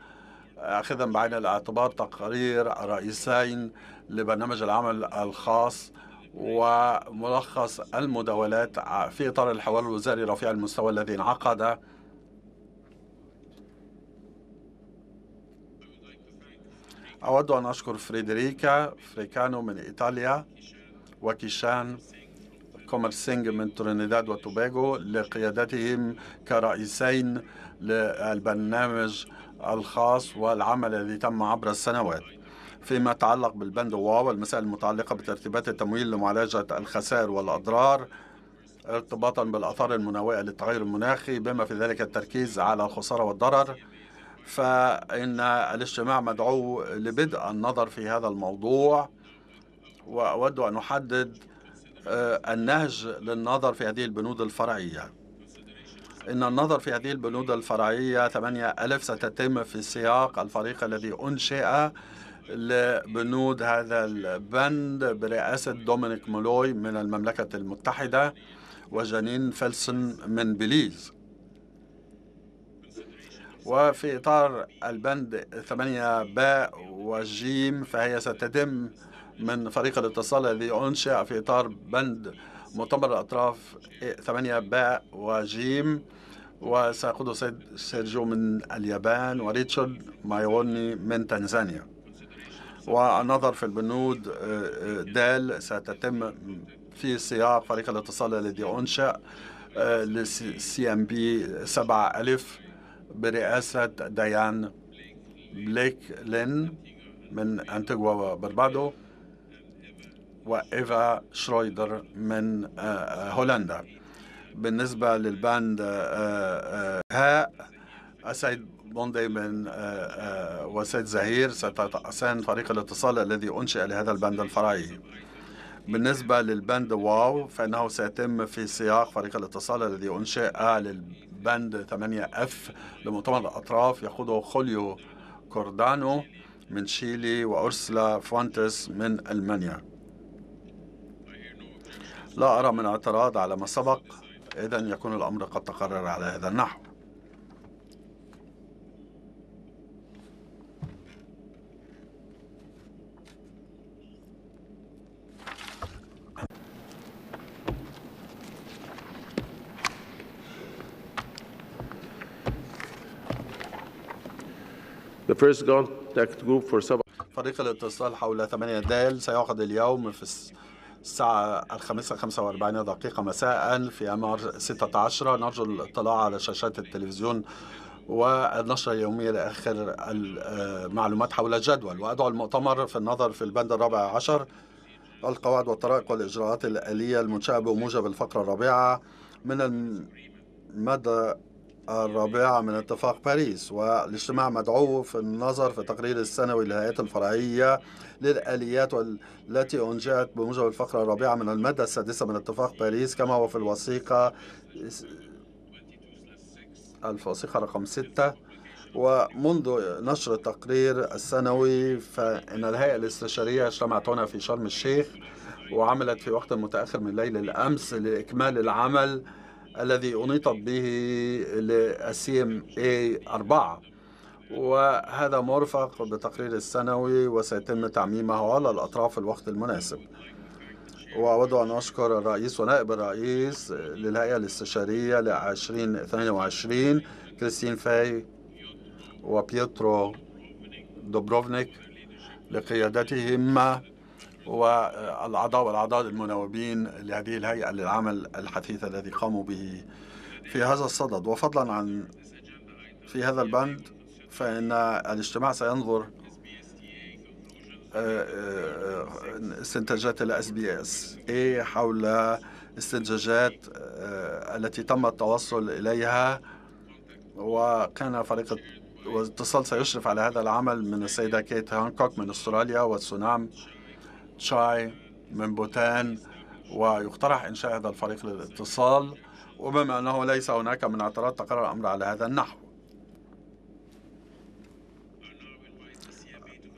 أخذا بعين الاعتبار تقرير رئيسين لبرنامج العمل الخاص وملخص المداولات في إطار الحوار الوزاري رفيع المستوى الذي انعقد. أود أن أشكر فريدريكا فريكانو من إيطاليا وكيشان كومرسينج من ترينيداد وتوباغو لقيادتهم كرئيسين للبرنامج الخاص والعمل الذي تم عبر السنوات. فيما يتعلق بالبند واو والمسائل المتعلقة بترتيبات التمويل لمعالجة الخسائر والأضرار ارتباطا بالآثار المنوئة للتغير المناخي بما في ذلك التركيز على الخسارة والضرر فإن الاجتماع مدعو لبدء النظر في هذا الموضوع وأود أن أحدد آه، النهج للنظر في هذه البنود الفرعية. إن النظر في هذه البنود الفرعية ثمانية ألف ستتم في سياق الفريق الذي أنشئ لبنود هذا البند برئاسة دومينيك مولوي من المملكة المتحدة وجانين فيلسون من بليز وفي إطار البند ثمانية باء وجيم فهي ستتم من فريق الاتصال الذي أنشئ في إطار بند مؤتمر الأطراف ثمانية باء وجيم. وسيقوده سيد سيرجيو من اليابان وريتشارد مايوني من تنزانيا. والنظر في البنود آه، دال ستتم في سياق فريق الاتصال الذي أنشئ آه، ل CMP 7 ألف برئاسة ديان بليك لين من أنتيغوا وبربودا وإيفا شرويدر من آه، آه، هولندا. بالنسبة للبند آه، هاء السيد بوندي من وسيد زهير سيترأسان فريق الاتصال الذي أنشئ لهذا البند الفرعي. بالنسبة للبند واو فإنه سيتم في سياق فريق الاتصال الذي أنشئ للبند 8 F لمؤتمر الأطراف يقوده خوليو كوردانو من شيلي وأرسلا فوانتس من ألمانيا. لا أرى من اعتراض على ما سبق إذا يكون الأمر قد تقرر على هذا النحو. The first contact group for فريق الاتصال حول 8 دال سيعقد اليوم في الساعة الخامسة 45 دقيقة مساء في أمر 16 نرجو الاطلاع على شاشات التلفزيون والنشرة اليومية لآخر المعلومات حول الجدول. وأدعو المؤتمر في النظر في البند الرابع عشر. القواعد والطرائق والإجراءات الآلية المنشأة بموجب الفقرة الرابعة من المادة الرابعة من اتفاق باريس والاجتماع مدعو في النظر في التقرير السنوي للهيئات الفرعية للآليات التي أنشئت بموجب الفقرة الرابعة من المادة السادسة من اتفاق باريس كما هو في الوثيقة الوثيقة رقم ستة. ومنذ نشر التقرير السنوي فإن الهيئة الاستشارية اجتمعت هنا في شرم الشيخ وعملت في وقت متأخر من ليل الأمس لإكمال العمل الذي أنيطت به للسي إم اي 4 وهذا مرفق بالتقرير السنوي وسيتم تعميمه على الأطراف في الوقت المناسب. وأود أن أشكر الرئيس ونائب الرئيس للهيئة الاستشارية ل 2022 كريستين فاي وبيترو دوبروفنيك لقيادتهما والأعضاء والأعضاء المناوبين لهذه الهيئة للعمل الحثيث الذي قاموا به في هذا الصدد. وفضلا عن في هذا البند فإن الاجتماع سينظر آه، آه، استنتاجات ال SBSI حول استنتاجات آه، التي تم التوصل إليها. وكان فريق اتصال سيشرف على هذا العمل من السيدة كيت هانكوك من أستراليا والسونام تشاي من بوتان ويقترح إنشاء هذا الفريق للاتصال. وبما أنه ليس هناك من اعتراض تقرر الأمر على هذا النحو.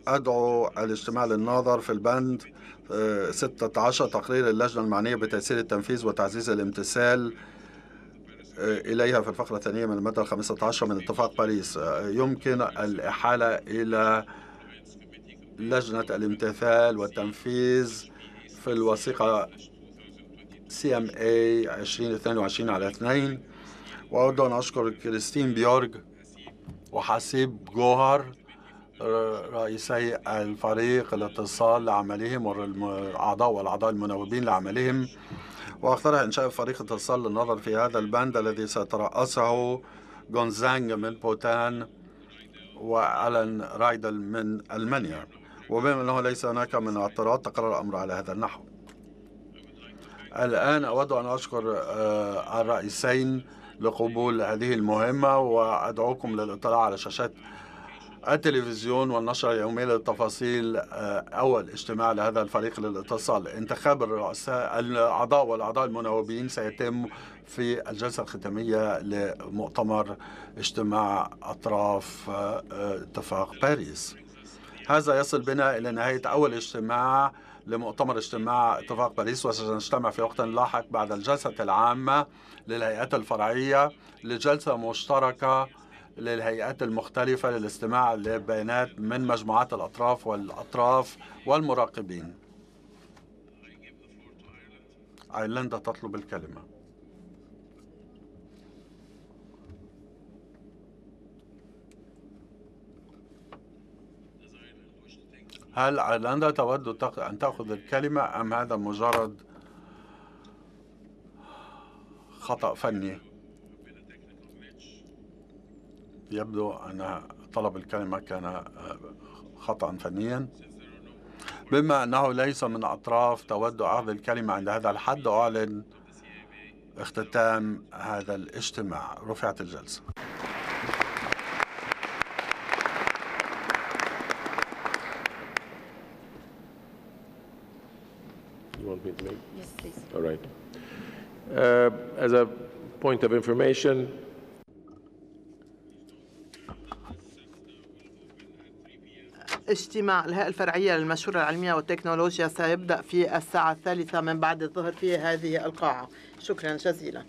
أدعو الاجتماع للنظر في البند 16 تقرير اللجنة المعنية بتيسير التنفيذ وتعزيز الامتثال إليها في الفقرة الثانية من المادة الخامسة عشر من اتفاق باريس. يمكن الإحالة إلى لجنة الامتثال والتنفيذ في الوثيقة CMA 2022 على 2 وأود أن أشكر كريستين بيورج وحسيب جوهر رئيسي فريق الاتصال لعملهم والأعضاء والأعضاء المناوبين لعملهم. واقترح إنشاء فريق اتصال للنظر في هذا البند الذي سيترأسه جونزانج من بوتان وألان رايدل من ألمانيا. وبما أنه ليس هناك من اعتراض تقرر الأمر على هذا النحو. الآن أود أن أشكر الرئيسين لقبول هذه المهمة وأدعوكم للاطلاع على شاشات التلفزيون والنشر اليومي للتفاصيل أول اجتماع لهذا الفريق للاتصال. انتخاب الرؤساء الأعضاء والأعضاء المنوبين سيتم في الجلسة الختامية لمؤتمر اجتماع أطراف اتفاق باريس. هذا يصل بنا إلى نهاية أول اجتماع لمؤتمر اجتماع اتفاق باريس وسنجتمع في وقت لاحق بعد الجلسة العامة للهيئات الفرعية لجلسة مشتركة للهيئات المختلفة للاستماع لبيانات من مجموعات الأطراف والأطراف والمراقبين. أيرلندا تطلب الكلمة. هل أيرلندا تود أن تأخذ الكلمة أم هذا مجرد خطأ فني؟ يبدو أن طلب الكلمة كان خطأ فنيا. بما أنه ليس من أطراف تود أخذ الكلمة عند هذا الحد أعلن اختتام هذا الاجتماع. رفعت الجلسة. Want me to make? Yes, please. All right. Uh, As a point of information, اجتماع الهيئة الفرعية للمشورة العلمية والتكنولوجيا سيبدأ في الساعة الثالثة من بعد الظهر في هذه القاعة شكرا جزيلا